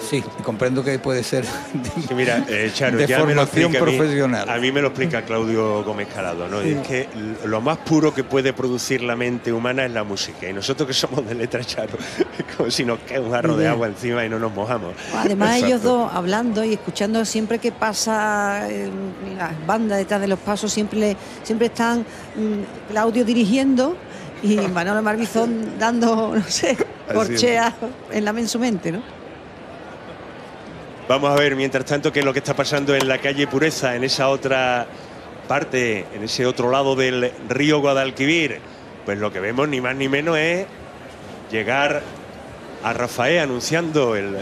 sí, comprendo que puede ser Sí, mira, [LAUGHS] eh, Charo, de ya me lo formación explica a mí- profesional. A mí, me lo explica Claudio Gómez Calado, ¿no? Y es que lo más puro que puede producir la mente humana es la música. Y nosotros que somos de letra, Charo, [LAUGHS] es como si nos cae un jarro de agua encima y no nos mojamos. Además ellos dos hablando y escuchando siempre que pasa eh, las bandas detrás de los pasos, siempre, le- siempre están mm, Claudio dirigiendo y [LAUGHS] Manolo Marbizón dando, no sé, corcheas en la en su mente, ¿no? Vamos a ver, mientras tanto, qué es lo que está pasando en la calle Pureza, en esa otra parte, en ese otro lado del río Guadalquivir. Pues lo que vemos ni más ni menos es llegar a Rafael anunciando el,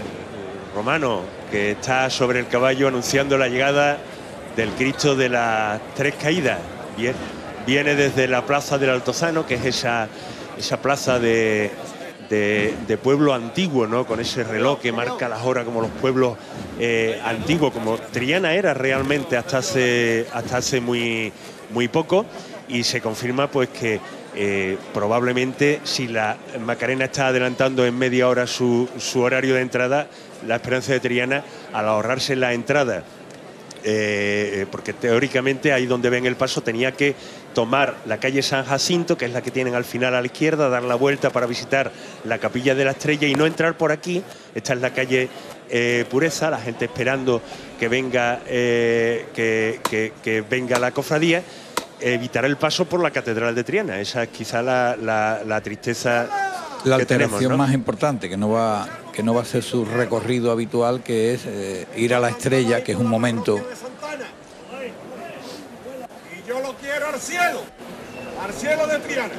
romano que está sobre el caballo anunciando la llegada del Cristo de las Tres Caídas. Viene desde la plaza del Altozano, que es esa, esa plaza de, de- pueblo antiguo, ¿no? Con ese reloj que marca las horas como los pueblos eh, antiguos, como Triana era realmente hasta hace, hasta hace muy, muy poco. Y se confirma pues que eh, probablemente si la Macarena está adelantando en media hora su, su horario de entrada, la esperanza de Triana al ahorrarse la entrada eh, porque teóricamente ahí donde ven el paso tenía que tomar la calle San Jacinto, que es la que tienen al final a la izquierda, dar la vuelta para visitar la capilla de la estrella y no entrar por aquí. Esta es la calle eh, Pureza, la gente esperando que venga, eh, que, que- que venga la cofradía. Evitar el paso por la Catedral de Triana. Esa es quizá la, la- la tristeza La que tenemos, alteración ¿no? más importante, que no va que no va a ser su recorrido habitual, que es eh, ir a la estrella, que es un momento Y yo lo quiero al cielo, al cielo de Triana.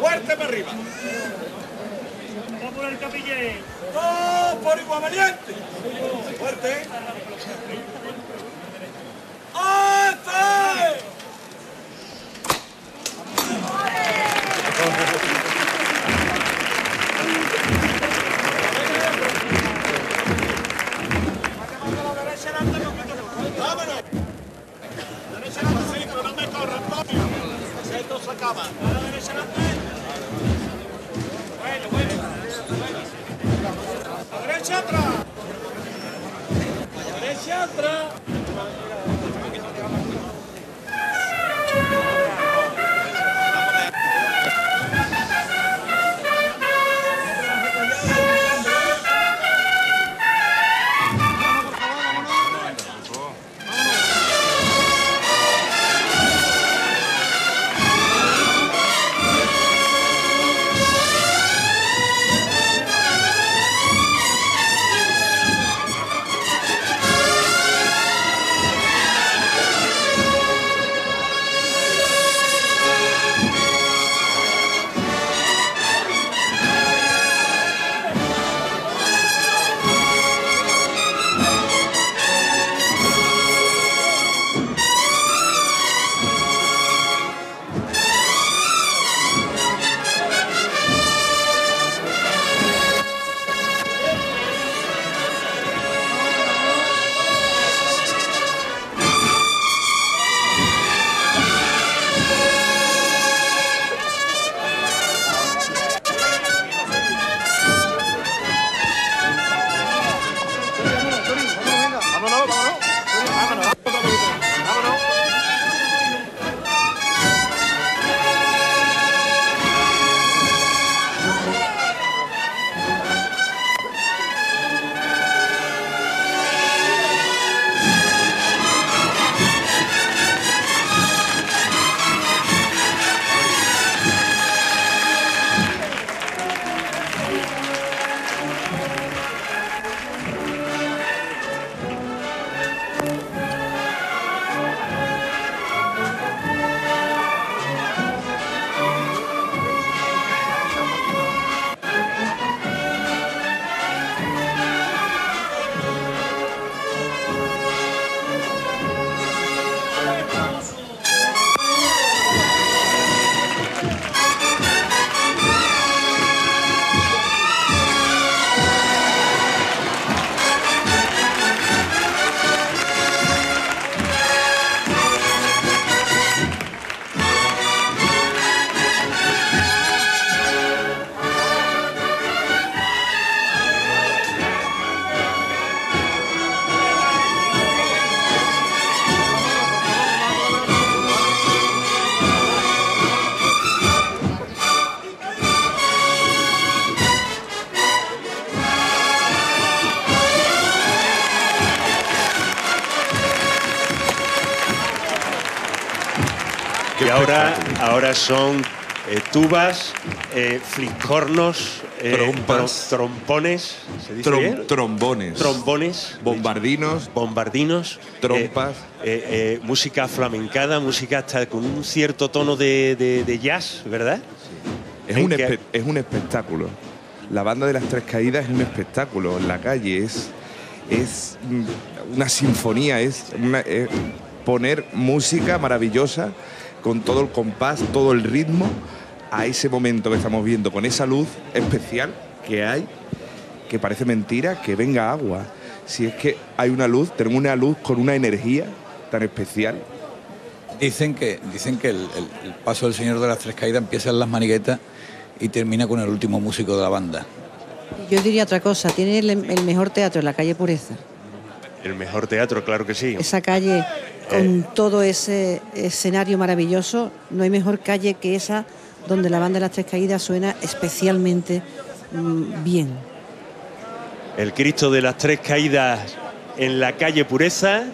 Fuerte para arriba. por el capillé. ¡Oh, por igual valiente! Fuerte. ¡Ate! ¡Vámonos! Corra, Antonio. Acaba. A la derecha. Bueno, bueno. La derecha atrás. Derecha atrás. Son eh, tubas, eh, fliscornos, eh, Trompas. tro- trompones, ¿se dice Trom- bien? trombones. Trombones. Bombardinos. Bombardinos. Trompas. eh, eh, eh, música flamencada, música hasta con un cierto tono de, de- de jazz, ¿verdad? Es En un, espe- es un espectáculo. La banda de las tres caídas es un espectáculo. En la calle es, es mm, una sinfonía, es, una- es poner música maravillosa con todo el compás, todo el ritmo a ese momento que estamos viendo, con esa luz especial que hay, que parece mentira, que venga agua. Si es que hay una luz, tenemos una luz con una energía tan especial. Dicen que, dicen que el, el- el paso del Señor de las Tres Caídas empieza en las maniguetas y termina con el último músico de la banda. Yo diría otra cosa, tiene el, el mejor teatro en la calle Pureza. El mejor teatro, claro que sí. Esa calle con todo ese escenario maravilloso, no hay mejor calle que esa donde la banda de las Tres Caídas suena especialmente mm, bien. El Cristo de las Tres Caídas en la calle Pureza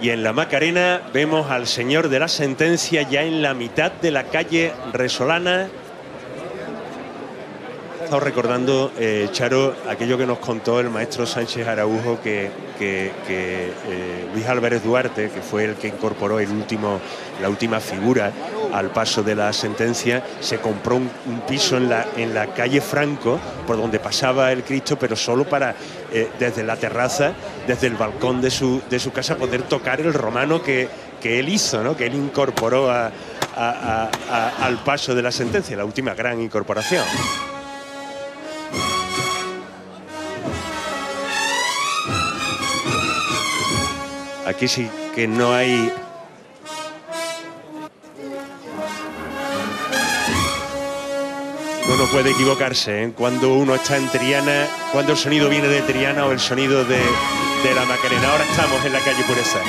y en la Macarena vemos al Señor de la Sentencia ya en la mitad de la calle Resolana. Estado recordando, eh, Charo, aquello que nos contó el maestro Sánchez Araujo, que, eh, Luis Álvarez Duarte, que fue el que incorporó el último, la última figura al paso de la sentencia, se compró un, piso en la, en la calle Franco, por donde pasaba el Cristo, pero solo para, eh, desde la terraza, desde el balcón de su, de su casa, poder tocar el romano que, que él hizo, ¿no? que él incorporó al paso de la sentencia, la última gran incorporación. Aquí sí que no hay. Uno no puede equivocarse ¿eh? cuando uno está en Triana, cuando el sonido viene de Triana o el sonido de, de la Macarena. Ahora estamos en la calle Pureza.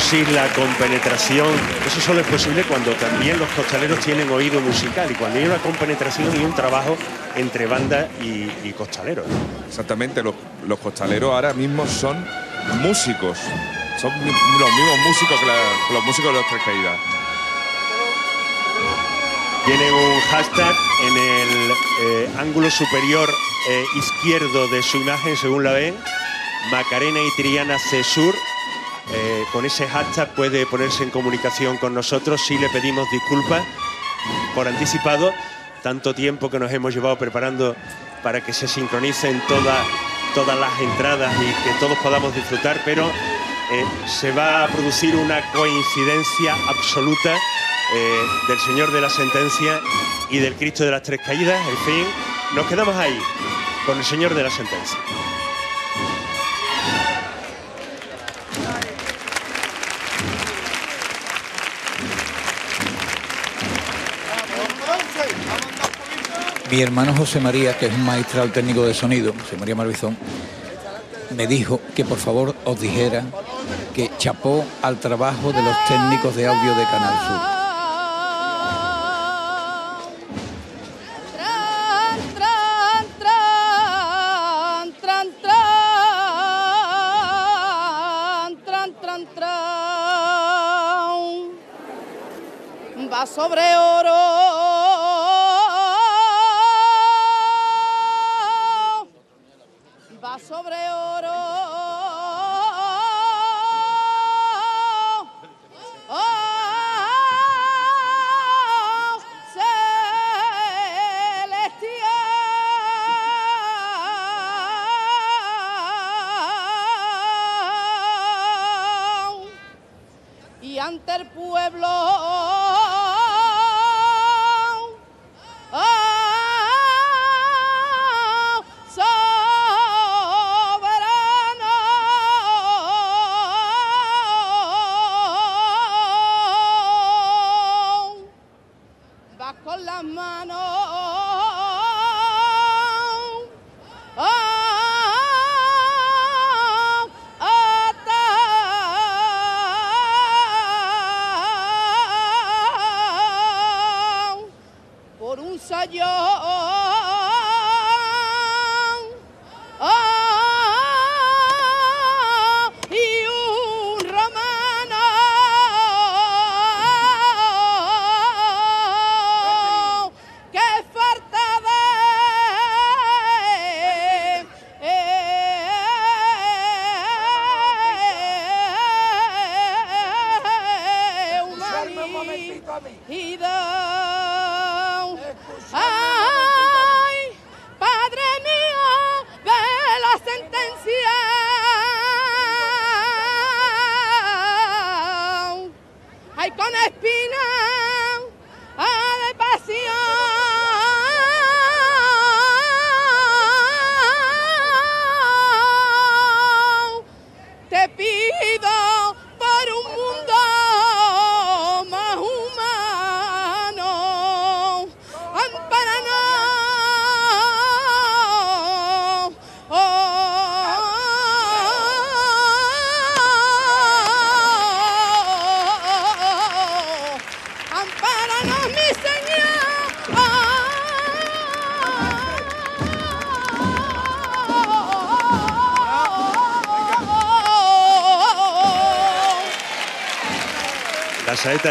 Simbiosis, la compenetración, eso solo es posible cuando también los costaleros tienen oído musical y cuando hay una compenetración y un trabajo entre banda y, y costaleros. Exactamente, los, los costaleros ahora mismo son músicos. Son los mismos músicos que, la- que los músicos de los Tres Caídas. Tienen un hashtag en el eh, ángulo superior eh, izquierdo de su imagen, según la ven, Macarena y Triana Cesur. Con ese hashtag puede ponerse en comunicación con nosotros. Sí le pedimos disculpas por anticipado, tanto tiempo que nos hemos llevado preparando para que se sincronicen todas, todas las entradas y que todos podamos disfrutar, pero eh, se va a producir una coincidencia absoluta eh, del Señor de la Sentencia y del Cristo de las Tres Caídas. En fin, nos quedamos ahí con el Señor de la Sentencia. Mi hermano José María, que es un maestral técnico de sonido, José María Marbizón, me dijo que por favor os dijera que chapó al trabajo de los técnicos de audio de Canal Sur.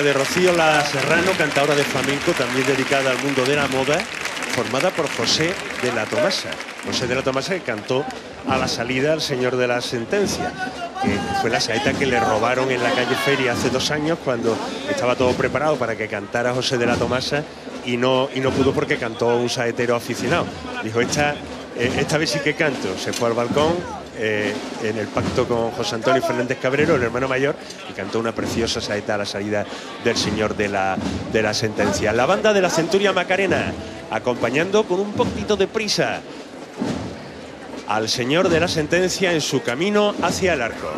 De Rocío La Serrano, cantadora de flamenco, también dedicada al mundo de la moda, formada por José de la Tomasa. José de la Tomasa que cantó a la salida al Señor de la Sentencia, que fue la saeta que le robaron en la calle Feria hace dos años cuando estaba todo preparado para que cantara José de la Tomasa y no, y no pudo porque cantó un saetero aficionado. Dijo, esta, eh, esta vez sí que canto. Se fue al balcón, eh, en el pacto con José Antonio Fernández Cabrero, el hermano mayor, y cantó una preciosa saeta a la salida del señor de la, de la sentencia. La banda de la Centuria Macarena, acompañando con un poquito de prisa al señor de la sentencia en su camino hacia el arco.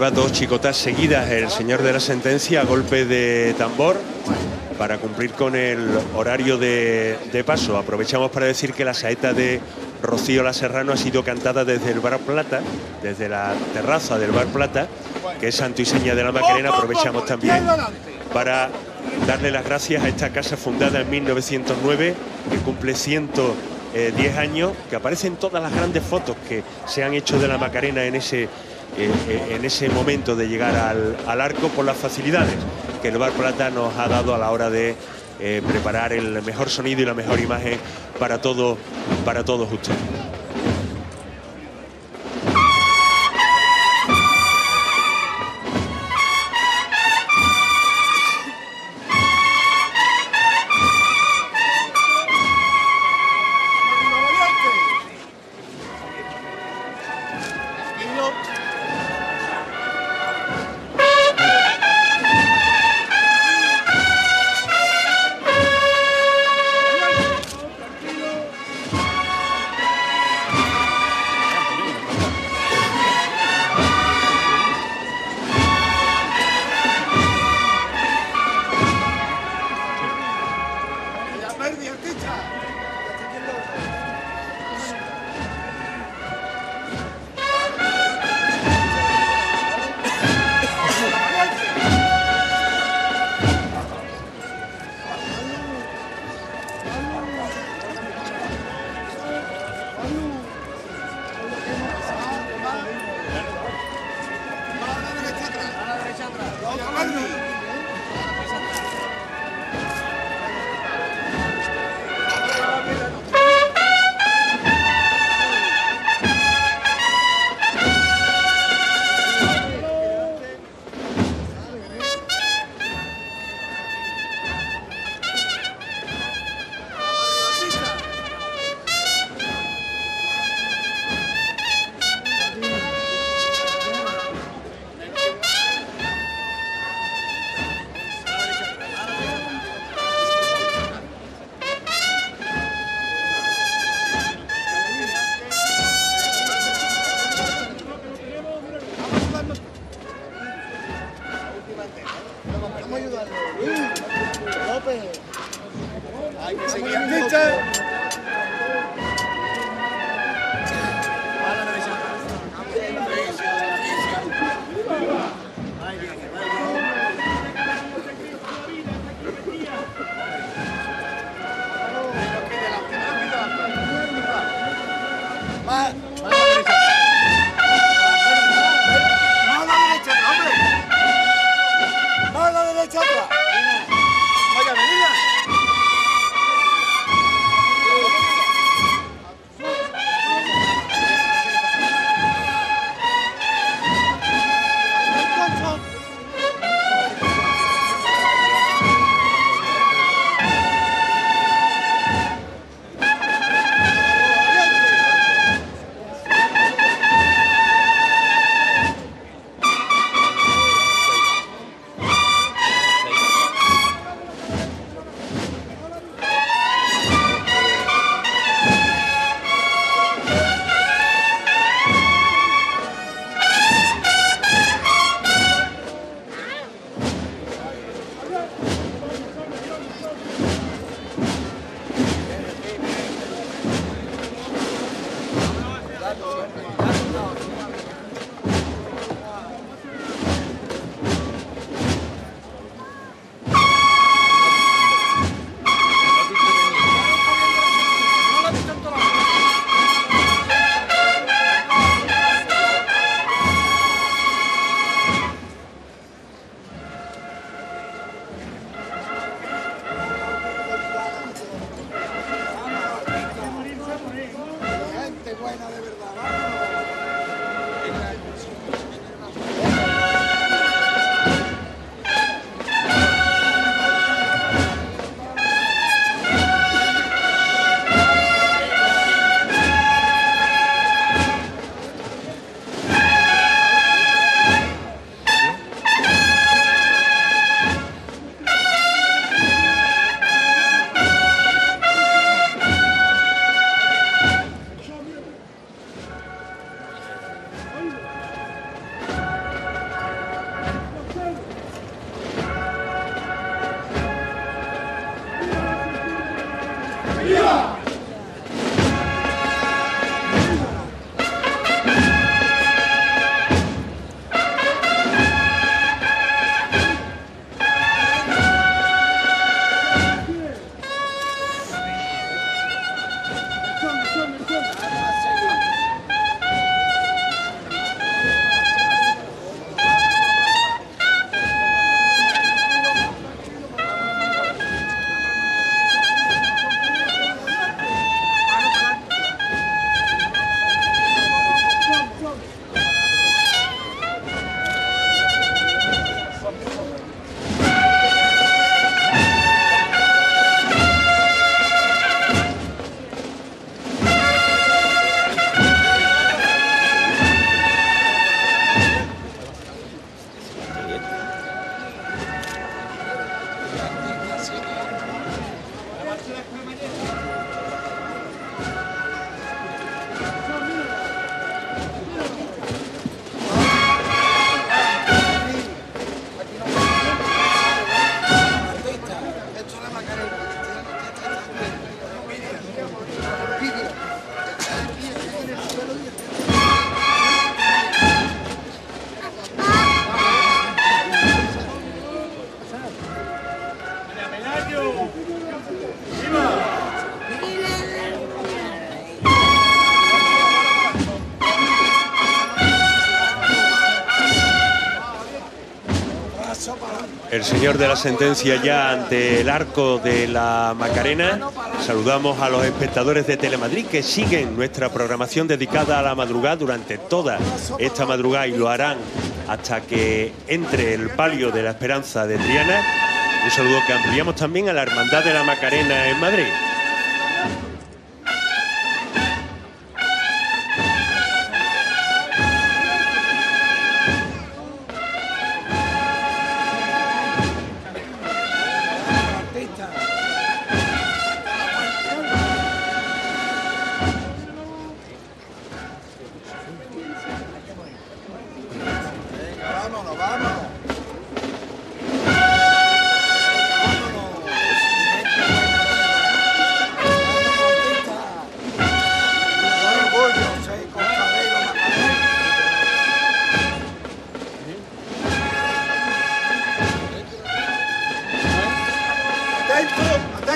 Lleva dos chicotas seguidas el señor de la sentencia a golpe de tambor para cumplir con el horario de, de paso. Aprovechamos para decir que la saeta de Rocío La Serrano ha sido cantada desde el Bar Plata, desde la terraza del Bar Plata, que es santo y seña de la Macarena. Aprovechamos también para darle las gracias a esta casa fundada en 1909, que cumple 110 años, que aparecen todas las grandes fotos que se han hecho de la Macarena en ese, eh, eh, en ese momento de llegar al, arco por las facilidades que el Bar Plata nos ha dado a la hora de eh, preparar el mejor sonido y la mejor imagen para, todo, para todos ustedes. El señor de la sentencia ya ante el arco de la Macarena. Saludamos a los espectadores de Telemadrid que siguen nuestra programación dedicada a la madrugada durante toda esta madrugada y lo harán hasta que entre el palio de la Esperanza de Triana. Un saludo que ampliamos también a la Hermandad de la Macarena en Madrid.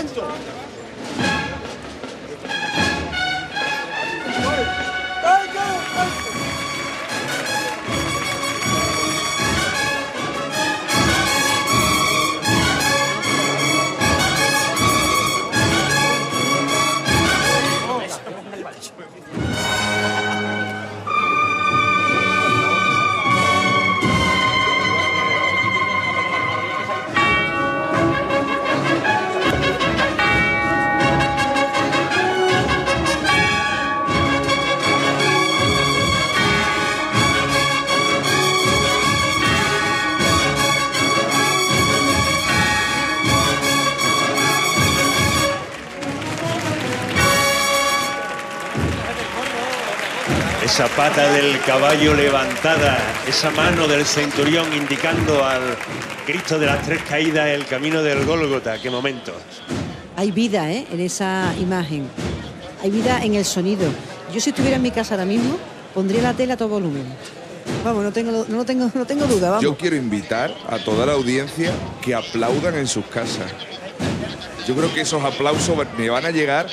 Atento. Esa pata del caballo levantada, esa mano del centurión indicando al Cristo de las Tres Caídas el camino del Gólgota. ¡Qué momento! Hay vida ¿eh? en esa imagen. Hay vida en el sonido. Yo si estuviera en mi casa ahora mismo, pondría la tele a todo volumen. Vamos, no tengo, no tengo, no tengo duda, vamos. Yo quiero invitar a toda la audiencia que aplaudan en sus casas. Yo creo que esos aplausos me van a llegar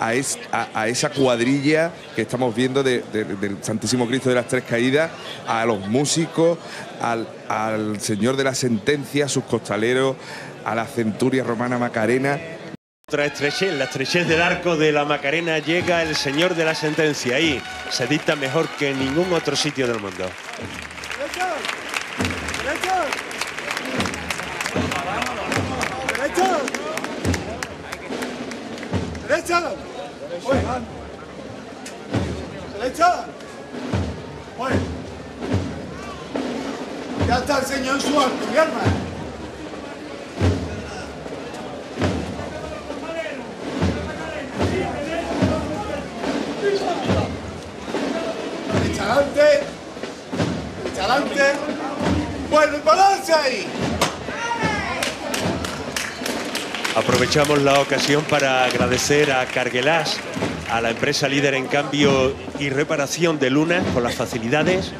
a, es- a- a esa cuadrilla que estamos viendo de- de- del Santísimo Cristo de las Tres Caídas, a los músicos, al, Señor de la Sentencia, a sus costaleros, a la centuria romana Macarena. Otra estrechez, la estrechez del arco de la Macarena llega el señor de la sentencia. Ahí se dicta mejor que en ningún otro sitio del mundo. ¡Derecha! Pues. ¡Derecha! Pues. Ya está el señor en su arco, mi adelante. Derecha adelante. Bueno, balance ahí. Aprovechamos la ocasión para agradecer a Carguelas, a la empresa líder en cambio y reparación de lunas, por las facilidades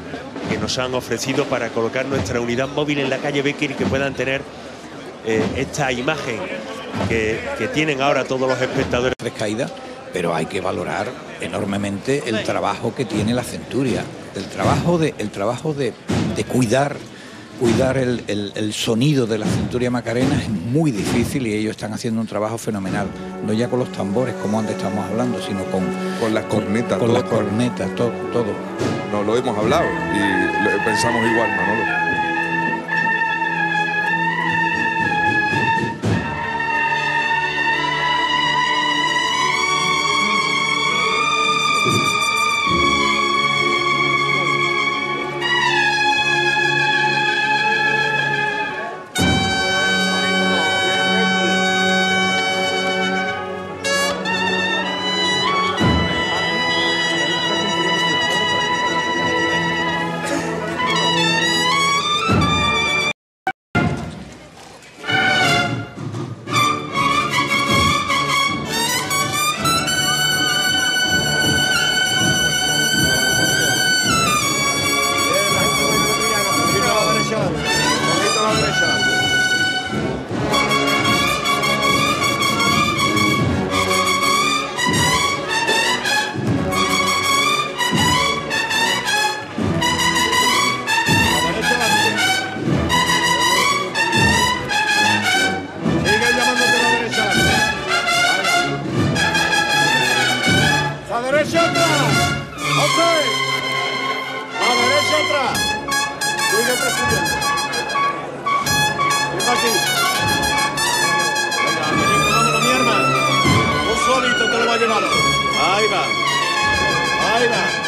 que nos han ofrecido para colocar nuestra unidad móvil en la calle Becker y que puedan tener eh, esta imagen que, tienen ahora todos los espectadores. Tres caídas, pero hay que valorar enormemente el trabajo que tiene la centuria, el trabajo de, el trabajo de, de cuidar, cuidar el, el- el sonido de la centuria macarena es muy difícil y ellos están haciendo un trabajo fenomenal, no ya con los tambores como antes estábamos hablando, sino con, con las cornetas, con las cornetas, todo, todo. No lo hemos hablado y pensamos igual, Manolo. Solito te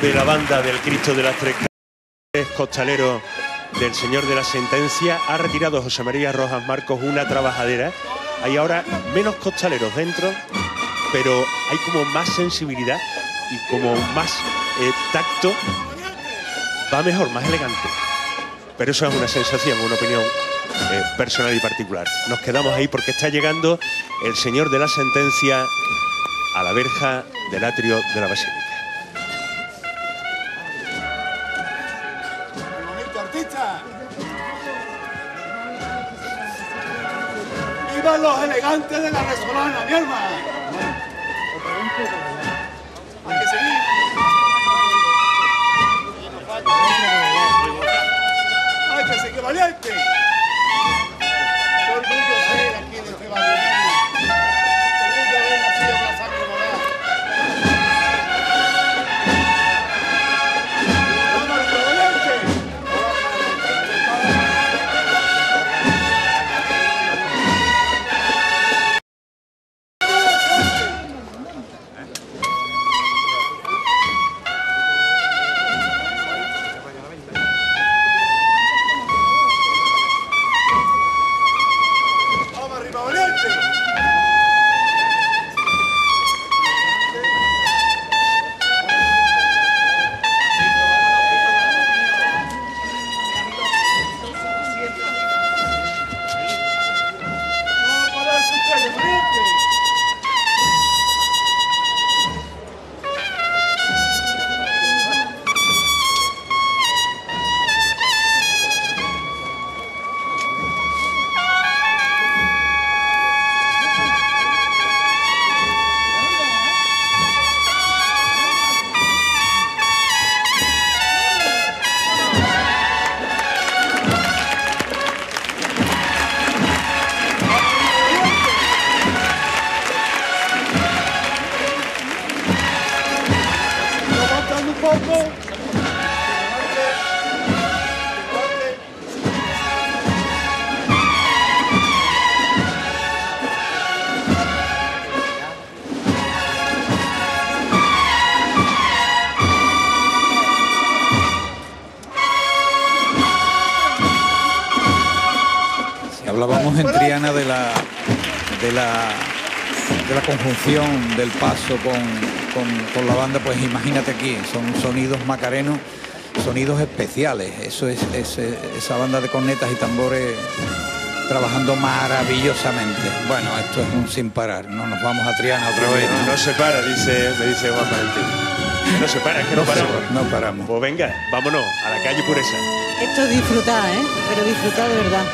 de la banda del Cristo de las Tres costalero del Señor de la Sentencia. Ha retirado José María Rojas Marcos una trabajadera. Hay ahora menos costaleros dentro, pero hay como más sensibilidad y como más eh, tacto. Va mejor, más elegante. Pero eso es una sensación, una opinión eh, personal y particular. Nos quedamos ahí porque está llegando el Señor de la Sentencia a la verja del atrio de la Basílica. ¡Viva los elegantes de la Resolana, mi alma! Poco. Hablábamos en Triana de la, de la, de la conjunción del paso con, con- con la banda, pues imagínate aquí, son sonidos macarenos, sonidos especiales. Eso es, es, eh, esa banda de cornetas y tambores trabajando maravillosamente. Bueno, esto es un sin parar. No nos vamos a Triana otra vez. No, no se para, dice, me dice Juan Valentín. No se para, es que no, No se- paramos. no paramos. Pues venga, vámonos a la calle Pureza. Esto es disfrutar, ¿eh? Pero disfrutar de verdad.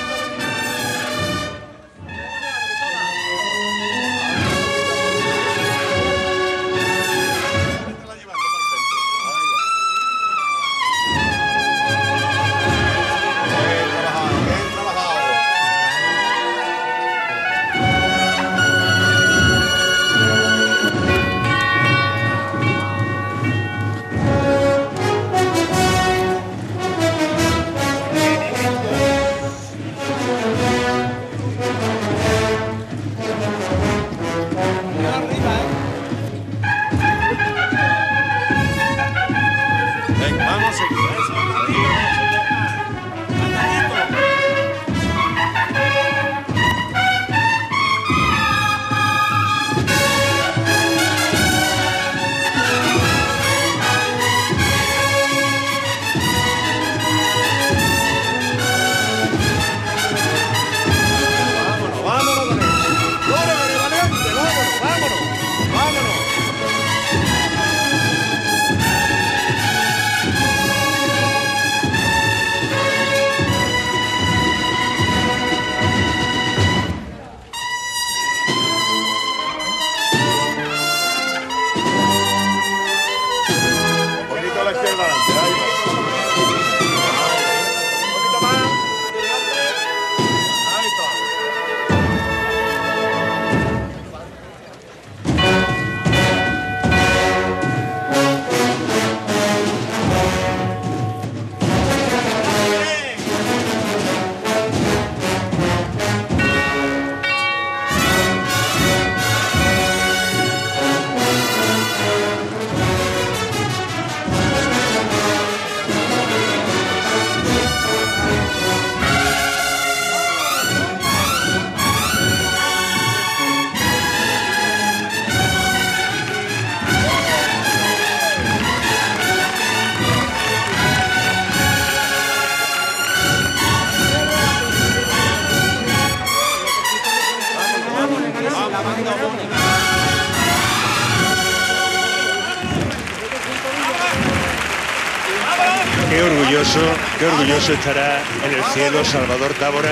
Orgulloso estará en el cielo Salvador Tábora,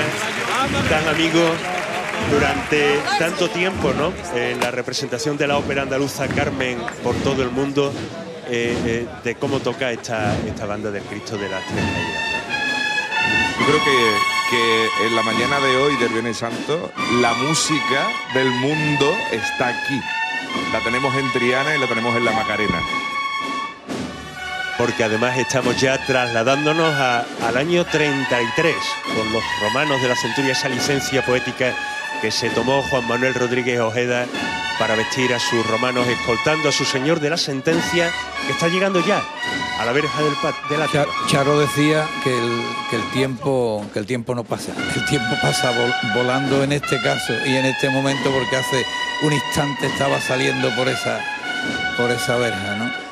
tan amigo durante tanto tiempo, ¿no? En la representación de la ópera andaluza Carmen por todo el mundo, eh, eh, de cómo toca esta, esta banda del Cristo de las Tres Caídas. Yo creo que, que en la mañana de hoy del Viernes Santo, la música del mundo está aquí. La tenemos en Triana y la tenemos en la Macarena. Porque además estamos ya trasladándonos a- al año 33 con los romanos de la centuria, esa licencia poética que se tomó Juan Manuel Rodríguez Ojeda para vestir a sus romanos, escoltando a su señor de la sentencia que está llegando ya a la verja del, de la Cha- Charo decía que el, que el tiempo que el tiempo no pasa, [LAUGHS] el tiempo pasa vol- volando en este caso y en este momento porque hace un instante estaba saliendo por esa por esa verja, ¿no?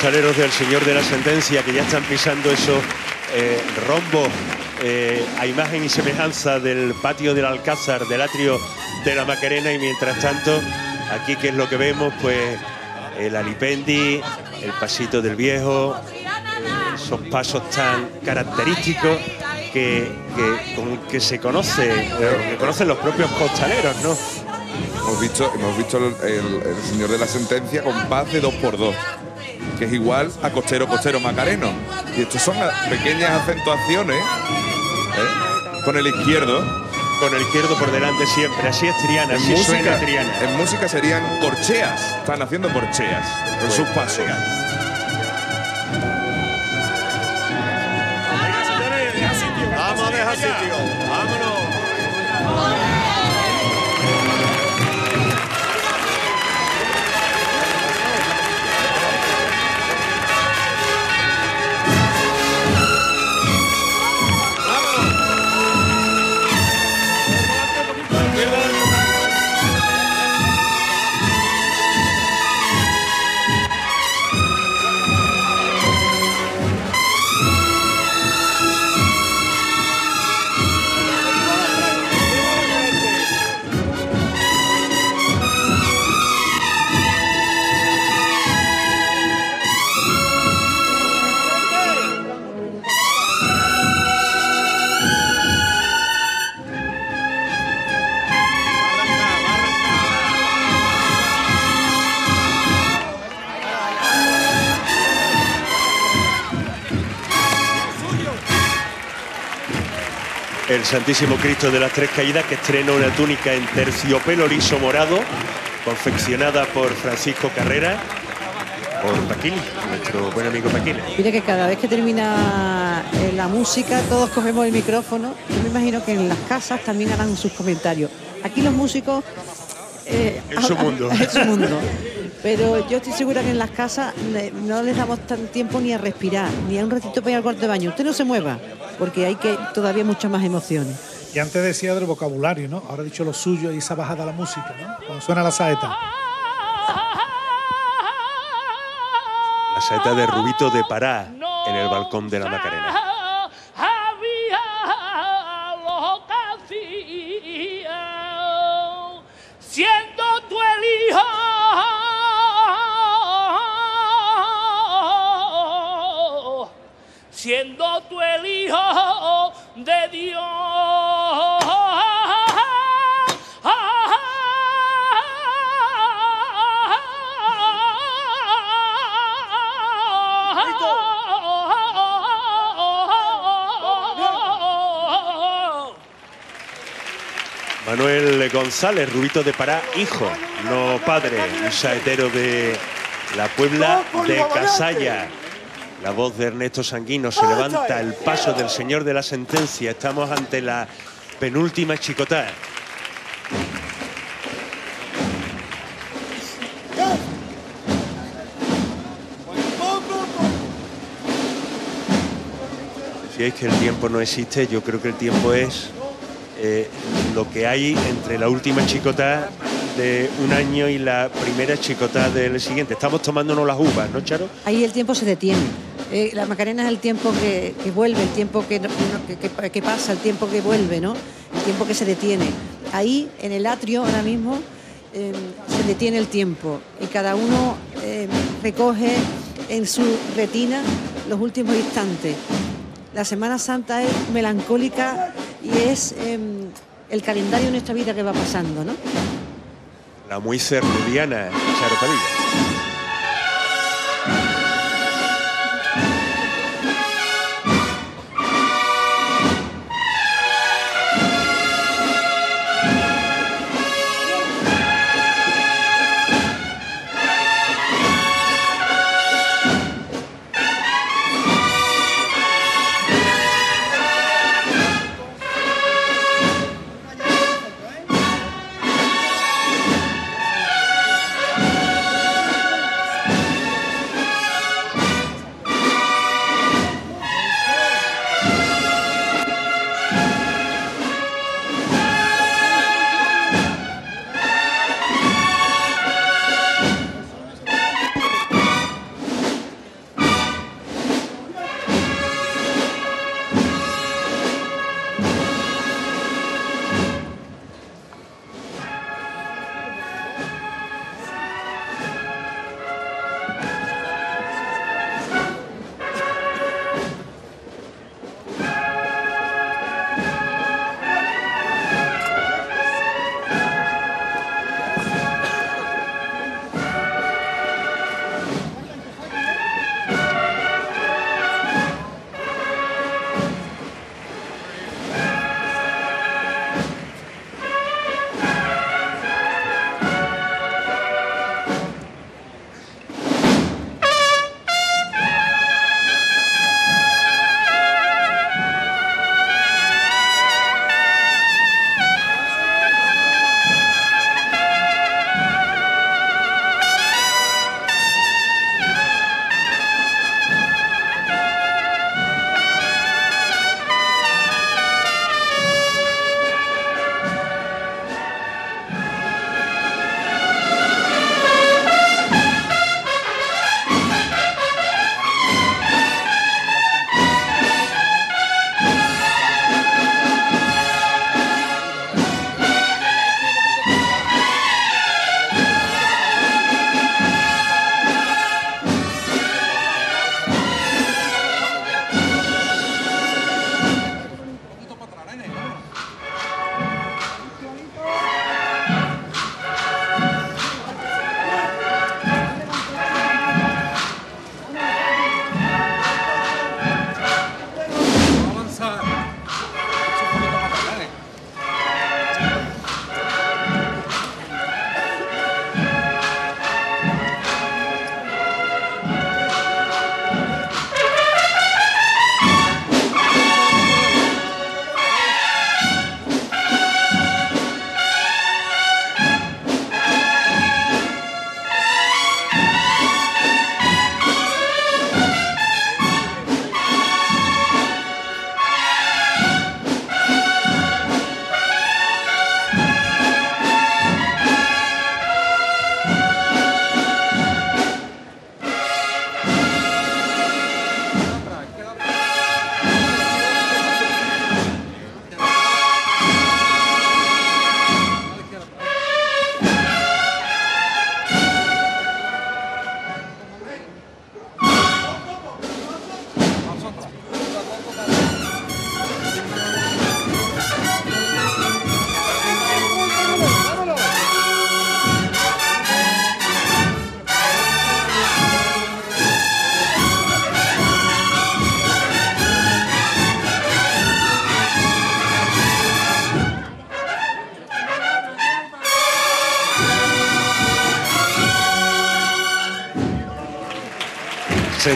Costaleros del Señor de la Sentencia que ya están pisando esos eh, rombos eh, a imagen y semejanza del patio del Alcázar, del atrio de la Macarena y mientras tanto aquí que es lo que vemos pues el alipendi, el pasito del viejo, eh, esos pasos tan característicos que, que- se conoce, eh, que conocen los propios costaleros, ¿no? Hemos visto, hemos visto el señor de la sentencia con paz de dos por dos, que es igual a costero, costero, macareno. Y estos son pequeñas acentuaciones ¿eh? con el izquierdo. Con el izquierdo por delante siempre, así es Triana, En así música, suena Triana. en música serían corcheas, están haciendo corcheas en sus pasos. Santísimo Cristo de las Tres Caídas que estrena una túnica en terciopelo liso morado, confeccionada por Francisco Carrera, por Paquini, nuestro buen amigo Paquini. Mira que cada vez que termina eh, la música todos cogemos el micrófono. Yo me imagino que en las casas también harán sus comentarios. Aquí los músicos... eh, En su mundo. [LAUGHS] en su mundo. Pero yo estoy segura que en las casas le- no les damos tan tiempo ni a respirar, ni a un ratito para ir al cuarto de baño. Usted no se mueva, porque hay que todavía muchas más emociones. Y antes decía del vocabulario, ¿no? Ahora ha dicho lo suyo y esa bajada a la música, ¿no? Cuando suena la saeta. La saeta de Rubito de Pará en el balcón de la Macarena. Siendo tú el hijo de Dios. Manuel González, Rubito de Pará, hijo, no padre, saetero de la Puebla de Casalla. La voz de Ernesto Sanguino se levanta el paso del señor de la sentencia. Estamos ante la penúltima chicotá. Decíais que el tiempo no existe, yo creo que el tiempo es eh, lo que hay entre la última chicotá de un año y la primera chicotá del siguiente. Estamos tomándonos las uvas, ¿no, Charo? Ahí el tiempo se detiene. Eh, la Macarena es el tiempo que, vuelve, el tiempo que, pasa, el tiempo que vuelve, ¿no? El tiempo que se detiene. Ahí, en el atrio, ahora mismo, eh, se detiene el tiempo y cada uno eh, recoge en su retina los últimos instantes. La Semana Santa es melancólica y es eh, el calendario de nuestra vida que va pasando, ¿no? La muy cerrudiana Charo Padilla.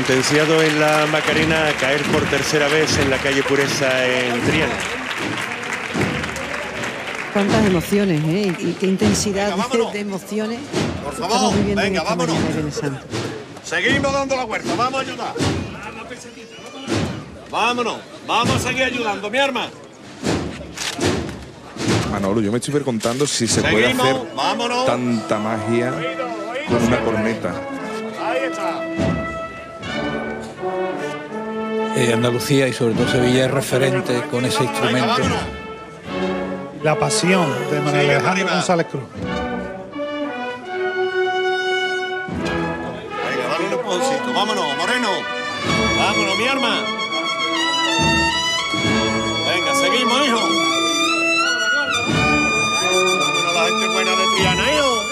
Sentenciado en la Macarena a caer por tercera vez en la calle Pureza en Triana. Cuántas emociones, ¿eh? Y qué intensidad de, de emociones. Por favor, venga, vámonos. Seguimos dando la vuelta, vamos a ayudar. Vámonos, vamos a seguir ayudando, mi arma. Manolo, yo me estoy preguntando si se puede hacer vámonos. tanta magia con una corneta. Eh, Andalucía y sobre todo Sevilla es referente con ese instrumento. La pasión de Manuel Alejandro. González Cruz. Venga, dale un empujoncito. Vámonos, Moreno. Vámonos, mi arma. Venga, seguimos, hijo. Vámonos, la gente buena de Triana, hijo.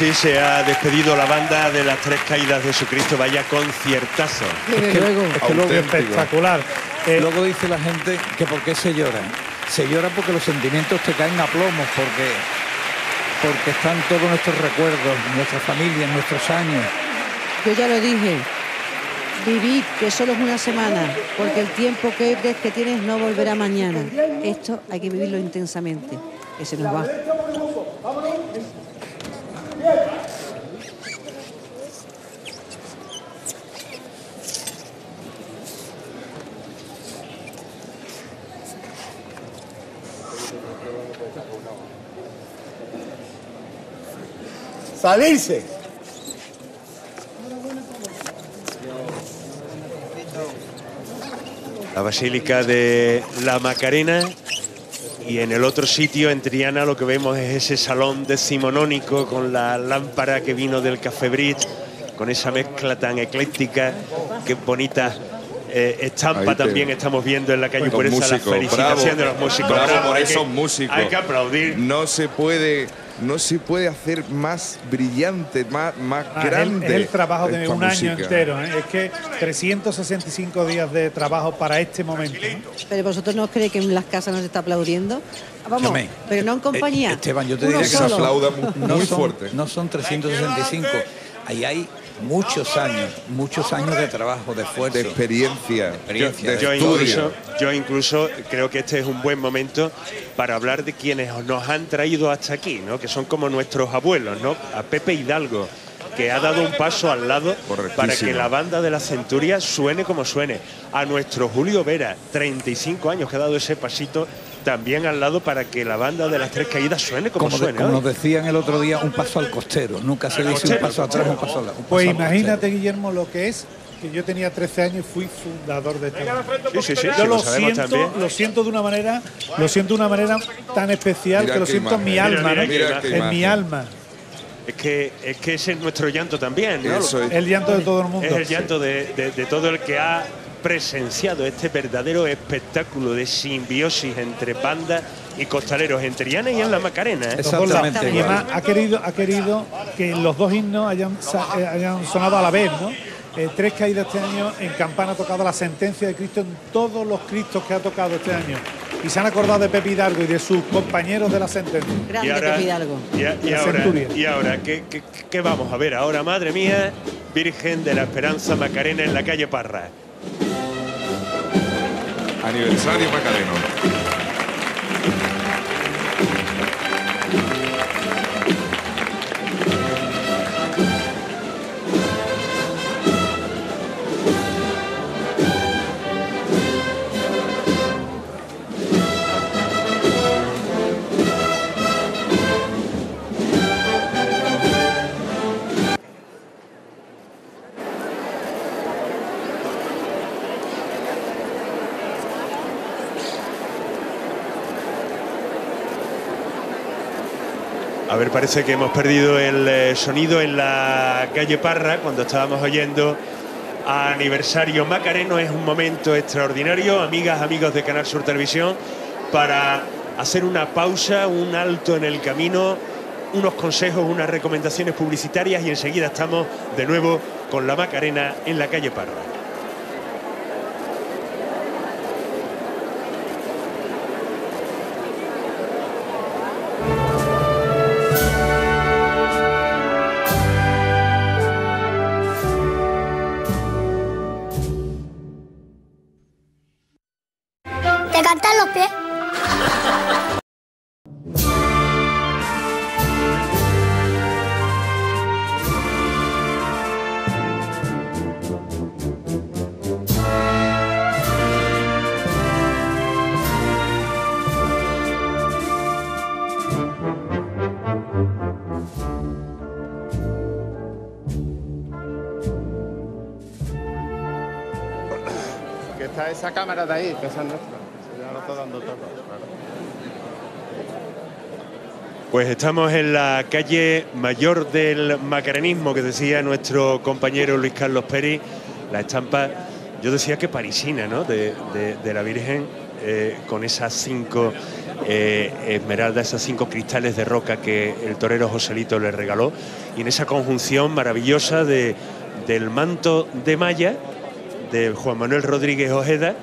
Así se ha despedido la banda de las tres caídas de Jesucristo. Vaya conciertazo. Luego. Es que luego, Espectacular. Eh, luego dice la gente que por qué se llora. Se llora porque los sentimientos te caen a plomos, porque, porque están todos nuestros recuerdos, nuestras familias, nuestros años. Yo ya lo dije. Vivid, que solo es una semana, porque el tiempo que crees que tienes no volverá mañana. Esto hay que vivirlo intensamente, que se nos va. Salirse. La Basílica de la Macarena. Y en el otro sitio, en Triana, lo que vemos es ese salón decimonónico con la lámpara que vino del Café Brit, con esa mezcla tan ecléctica, qué bonita eh, estampa también estamos viendo en la calle Los por la músicos, felicitación bravo, de los músicos. bravo Bravo, por esos músicos. Hay que aplaudir. No se puede, no se puede hacer más brillante, más, más Ah, es el- grande. Es el trabajo de un año entero. ¿eh? Es que 365 días de trabajo para este momento. ¿no? Pero vosotros no os creéis que en las casas nos está aplaudiendo. Vamos, pero no en compañía. Eh, Esteban, yo te diría que Se aplauda mu- no muy son, fuerte. No son 365. Ahí hay muchos años, muchos años de trabajo, de esfuerzo. De experiencia, experiencia, de Yo estudio. incluso, yo incluso creo que este es un buen momento para hablar de quienes nos han traído hasta aquí, ¿no? que son como nuestros abuelos, ¿no? a Pepe Hidalgo, que ha dado un paso al lado para que la banda de la Centuria suene como suene. A nuestro Julio Vera, 35 años, que ha dado ese pasito también al lado para que la banda de las tres caídas suene como, como, de- suene. como nos decían el otro día, un paso al costero. Nunca se le dice un paso atrás, un paso al lado. Pues imagínate, Guillermo, lo que es que yo tenía 13 años y fui fundador de esta banda. Sí, sí, sí, Yo lo, siento, también. lo siento de una manera, lo siento de una manera tan especial Mira que lo siento en mi alma, Mira, ¿no? mira en mi alma. Es que, es que ese es nuestro llanto también, ¿no? Es. El llanto de todo el mundo. Es el llanto de, de- de todo el que ha presenciado este verdadero espectáculo de simbiosis entre bandas y costaleros en Triana y en la Macarena. ¿eh? Exactamente Y además ha querido, ha querido que los dos himnos hayan, eh, hayan sonado a la vez, ¿no? Eh, tres caídas este año, en campana ha tocado la sentencia de Cristo en todos los Cristos que ha tocado este año. Y se han acordado de Pepe Hidalgo y de sus compañeros de la sentencia. Grande Y ahora, Pepe Hidalgo. y a- y La ahora, Centuria. y ahora ¿qué, qué, qué vamos a ver ahora? Madre mía, Virgen de la Esperanza Macarena en la calle Parra. Aniversario Macareno. Ver, parece que hemos perdido el eh, sonido en la calle Parra cuando estábamos oyendo a aniversario Macareno. Es un momento extraordinario, amigas, amigos de Canal Sur Televisión, para hacer una pausa, un alto en el camino, unos consejos, unas recomendaciones publicitarias y enseguida estamos de nuevo con la Macarena en la calle Parra. Esa cámara de ahí, que esa es nuestra. Ya lo está dando todo. Pues estamos en la calle mayor del macarenismo que decía nuestro compañero Luis Carlos Peri. La estampa, yo decía que parisina, ¿no? De, la Virgen, eh, con esas cinco eh, esmeralda, esos cinco cristales de roca que el torero Joselito le regaló. Y en esa conjunción maravillosa de, del manto de Maya, de Juan Manuel Rodríguez Ojeda,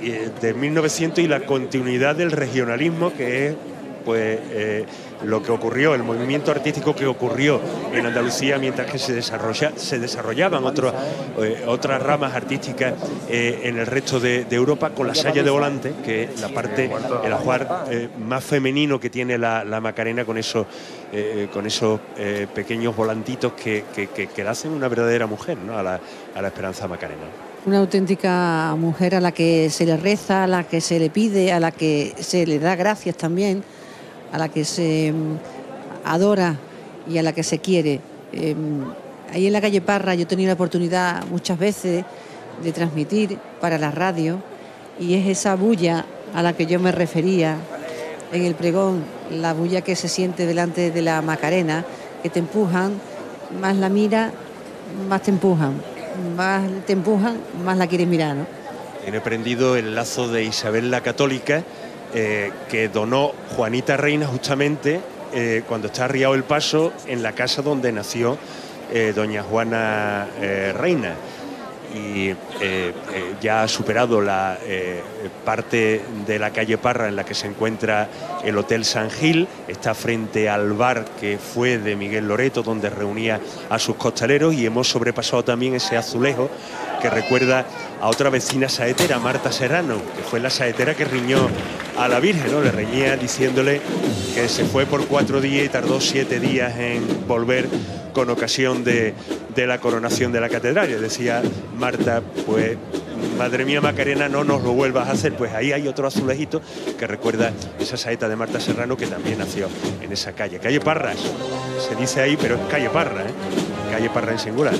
eh, de 1900 y la continuidad del regionalismo que es pues eh, lo que ocurrió, el movimiento artístico que ocurrió en Andalucía mientras que se, desarrolla, se desarrollaban eh, otras ramas artísticas en el resto de, Europa con la saya de volante, que es la parte, el ajuar más femenino que tiene la, Macarena con esos, con esos pequeños volantitos que, que, hacen una verdadera mujer ¿no? a, la, a la Esperanza Macarena. Una auténtica mujer a la que se le reza, a la que se le pide, a la que se le da gracias también, a la que se mm, adora y a la que se quiere. Eh, ahí en la calle Parra yo he tenido la oportunidad muchas veces de transmitir para la radio y es esa bulla a la que yo me refería en el pregón, la bulla que se siente delante de la Macarena, que te empujan, más la mira, más te empujan, más te empujan, más la quieres mirar, ¿no? Tiene prendido el lazo de Isabel la Católica eh, que donó Juanita Reina justamente eh, cuando está arriado el paso en la casa donde nació eh, doña Juana Reina. Y eh, eh, ya ha superado la eh, parte de la calle Parra en la que se encuentra el Hotel San Gil, está frente al bar que fue de Miguel Loreto, donde reunía a sus costaleros, y hemos sobrepasado también ese azulejo que recuerda a otra vecina saetera, Marta Serrano, que fue la saetera que riñó a la Virgen, ¿no? Le reñía diciéndole que se fue por cuatro días y tardó siete días en volver con ocasión de, la coronación de la catedral. Y decía Marta, pues madre mía Macarena, no nos lo vuelvas a hacer. Pues ahí hay otro azulejito que recuerda esa saeta de Marta Serrano que también nació en esa calle. Calle Parras, se dice ahí, pero es calle Parra, ¿eh? Calle Parra en singular.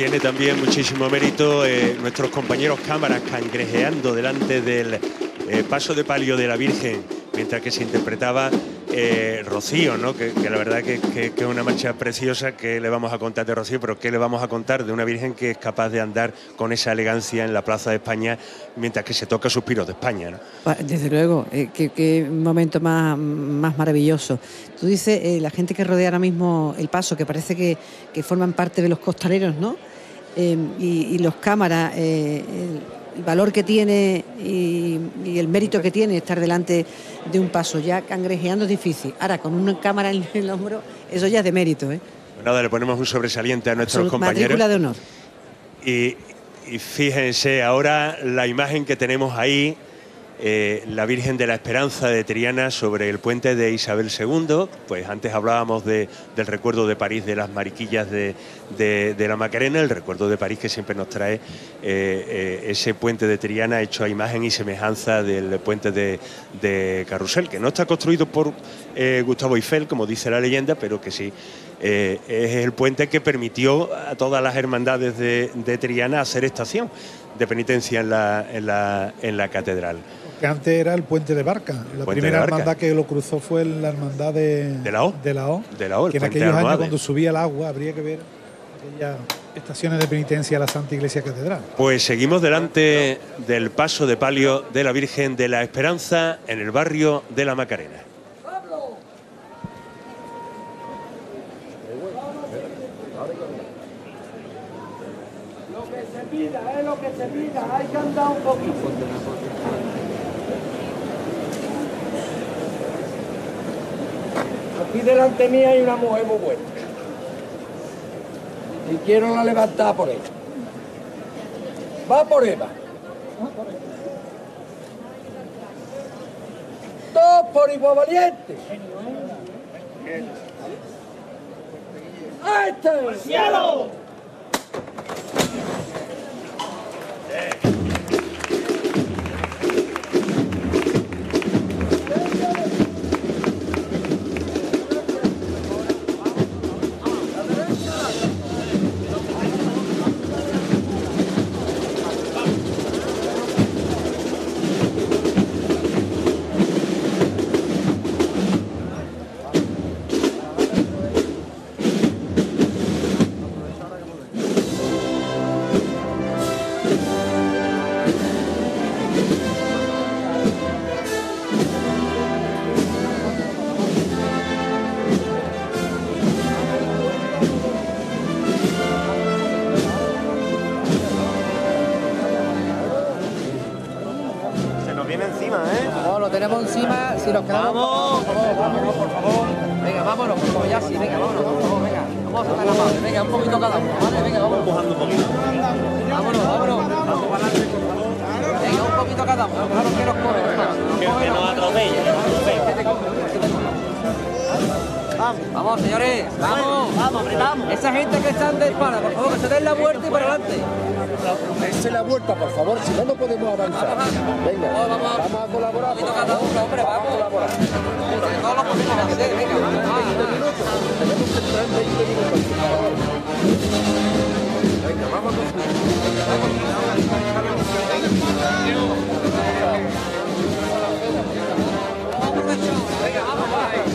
Tiene también muchísimo mérito eh, nuestros compañeros cámaras cangrejeando delante del eh, paso de palio de la Virgen, mientras que se interpretaba eh, Rocío, ¿no? Que, la verdad que, es una marcha preciosa que le vamos a contar de Rocío, pero ¿qué le vamos a contar de una Virgen que es capaz de andar con esa elegancia en la Plaza de España mientras que se toca suspiros de España? ¿no? Pa- Desde luego, qué, momento más, maravilloso. Tú dices, la gente que rodea ahora mismo el paso, que parece que, que forman parte de los costaleros, ¿no? Eh, y, y los cámaras, eh, el, el valor que tiene y, y el mérito que tiene estar delante de un paso, ya cangrejeando es difícil. Ahora, con una cámara en el hombro, eso ya es de mérito, ¿eh? Pues nada, le ponemos un sobresaliente a nuestros Absolut- compañeros. Matrícula de honor. Y, y fíjense ahora la imagen que tenemos ahí, eh, la Virgen de la Esperanza de Triana sobre el puente de Isabel II. Pues antes hablábamos de- del recuerdo de París de las mariquillas de, la Macarena, el recuerdo de París que siempre nos trae eh, eh, ese puente de Triana hecho a imagen y semejanza del puente de, Carrusel, que no está construido por Gustavo Eiffel, como dice la leyenda, pero que sí es el puente que permitió a todas las hermandades de, Triana hacer estación de penitencia en la catedral. Que antes era el puente de Barca. La primera Barca. hermandad que lo cruzó fue la hermandad de, ¿De la O? De la O. De la O, que en aquellos años cuando subía el agua habría que ver aquellas estaciones de penitencia a la Santa Iglesia Catedral. Pues seguimos delante del paso de palio de la Virgen de la Esperanza en el barrio de la Macarena. Lo que se pida, es lo que se pida, hay que andar un poquito. Aquí delante mía hay una mujer muy buena. Y quiero la levantar por ella. Va por Eva. Dos por igual valiente. ¡Ahí está! ¡Cielo! Vamos. Por favor, vámonos, por favor. Venga, vámonos, por favor, ya sí, venga, vámonos, por favor, venga. Vamos a sacar la mano, venga, un poquito cada uno, ¿vale? Venga, vamos. Empujando un poquito. Vámonos, vámonos. Venga, un poquito cada uno, claro que nos coge, venga. Que, que nos atropelle, atropelle. Vamos, señores, vamos. Vamos, apretamos. Esa gente que está de espalda, por favor, que se den la vuelta y para adelante. Dense la vuelta, por favor, si no, no podemos avanzar. Venga, vamos a colaborar. Vamos a colaborar. Venga. Venga, vamos. Venga, vamos, vamos.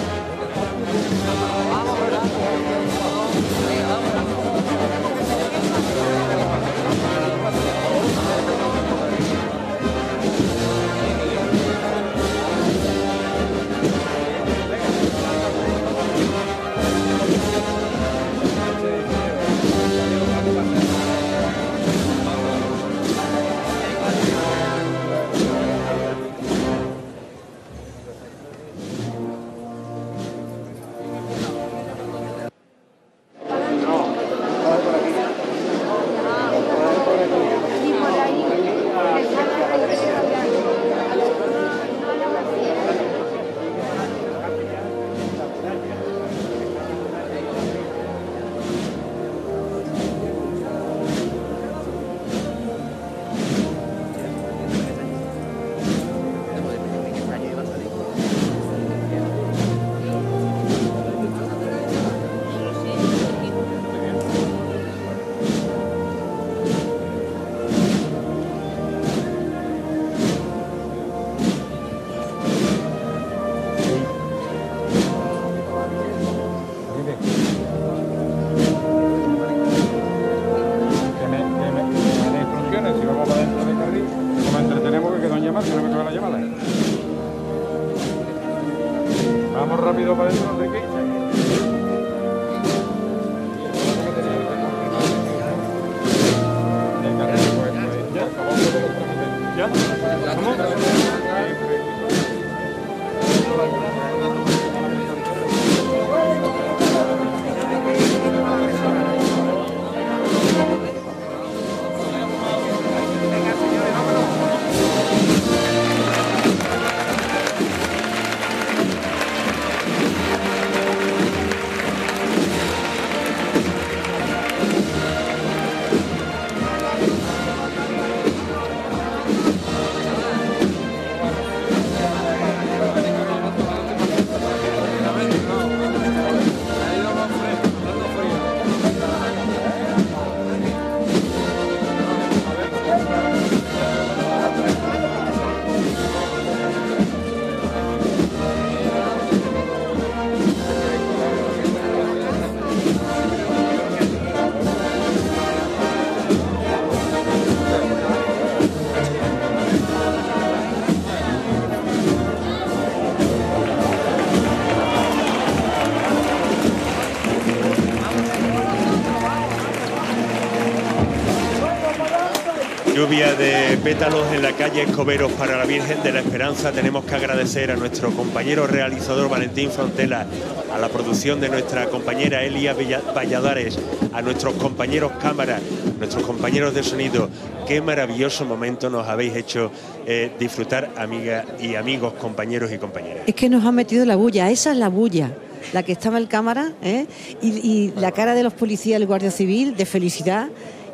Lluvia de pétalos en la calle Escoberos para la Virgen de la Esperanza. Tenemos que agradecer a nuestro compañero realizador Valentín Frontela, a la producción de nuestra compañera Elia Valladares, a nuestros compañeros cámara, nuestros compañeros de sonido. Qué maravilloso momento nos habéis hecho eh, disfrutar, amigas y amigos, compañeros y compañeras. Es que nos han metido la bulla, esa es la bulla, la que estaba en cámara, ¿eh? y, y la cara de los policías, el guardia civil, de felicidad,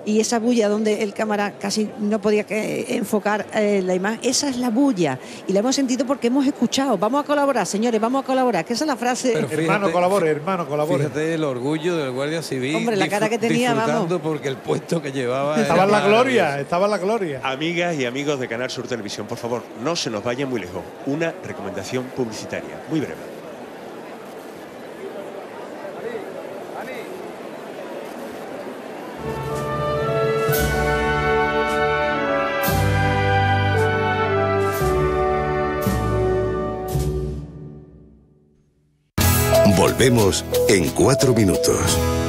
y esa bulla donde el cámara casi no podía que- enfocar eh, la imagen, esa es la bulla, y la hemos sentido porque hemos escuchado. Vamos a colaborar, señores, vamos a colaborar, que esa es la frase. Pero fíjate- hermano, colabore, hermano, colabore. Fíjate el orgullo del Guardia Civil. Hombre, la cara que tenía, disfrutando porque el puesto que llevaba. Estaba en la gloria, estaba en la gloria. Amigas y amigos de Canal Sur Televisión, por favor, no se nos vayan muy lejos. Una recomendación publicitaria, muy breve. Volvemos en cuatro minutos.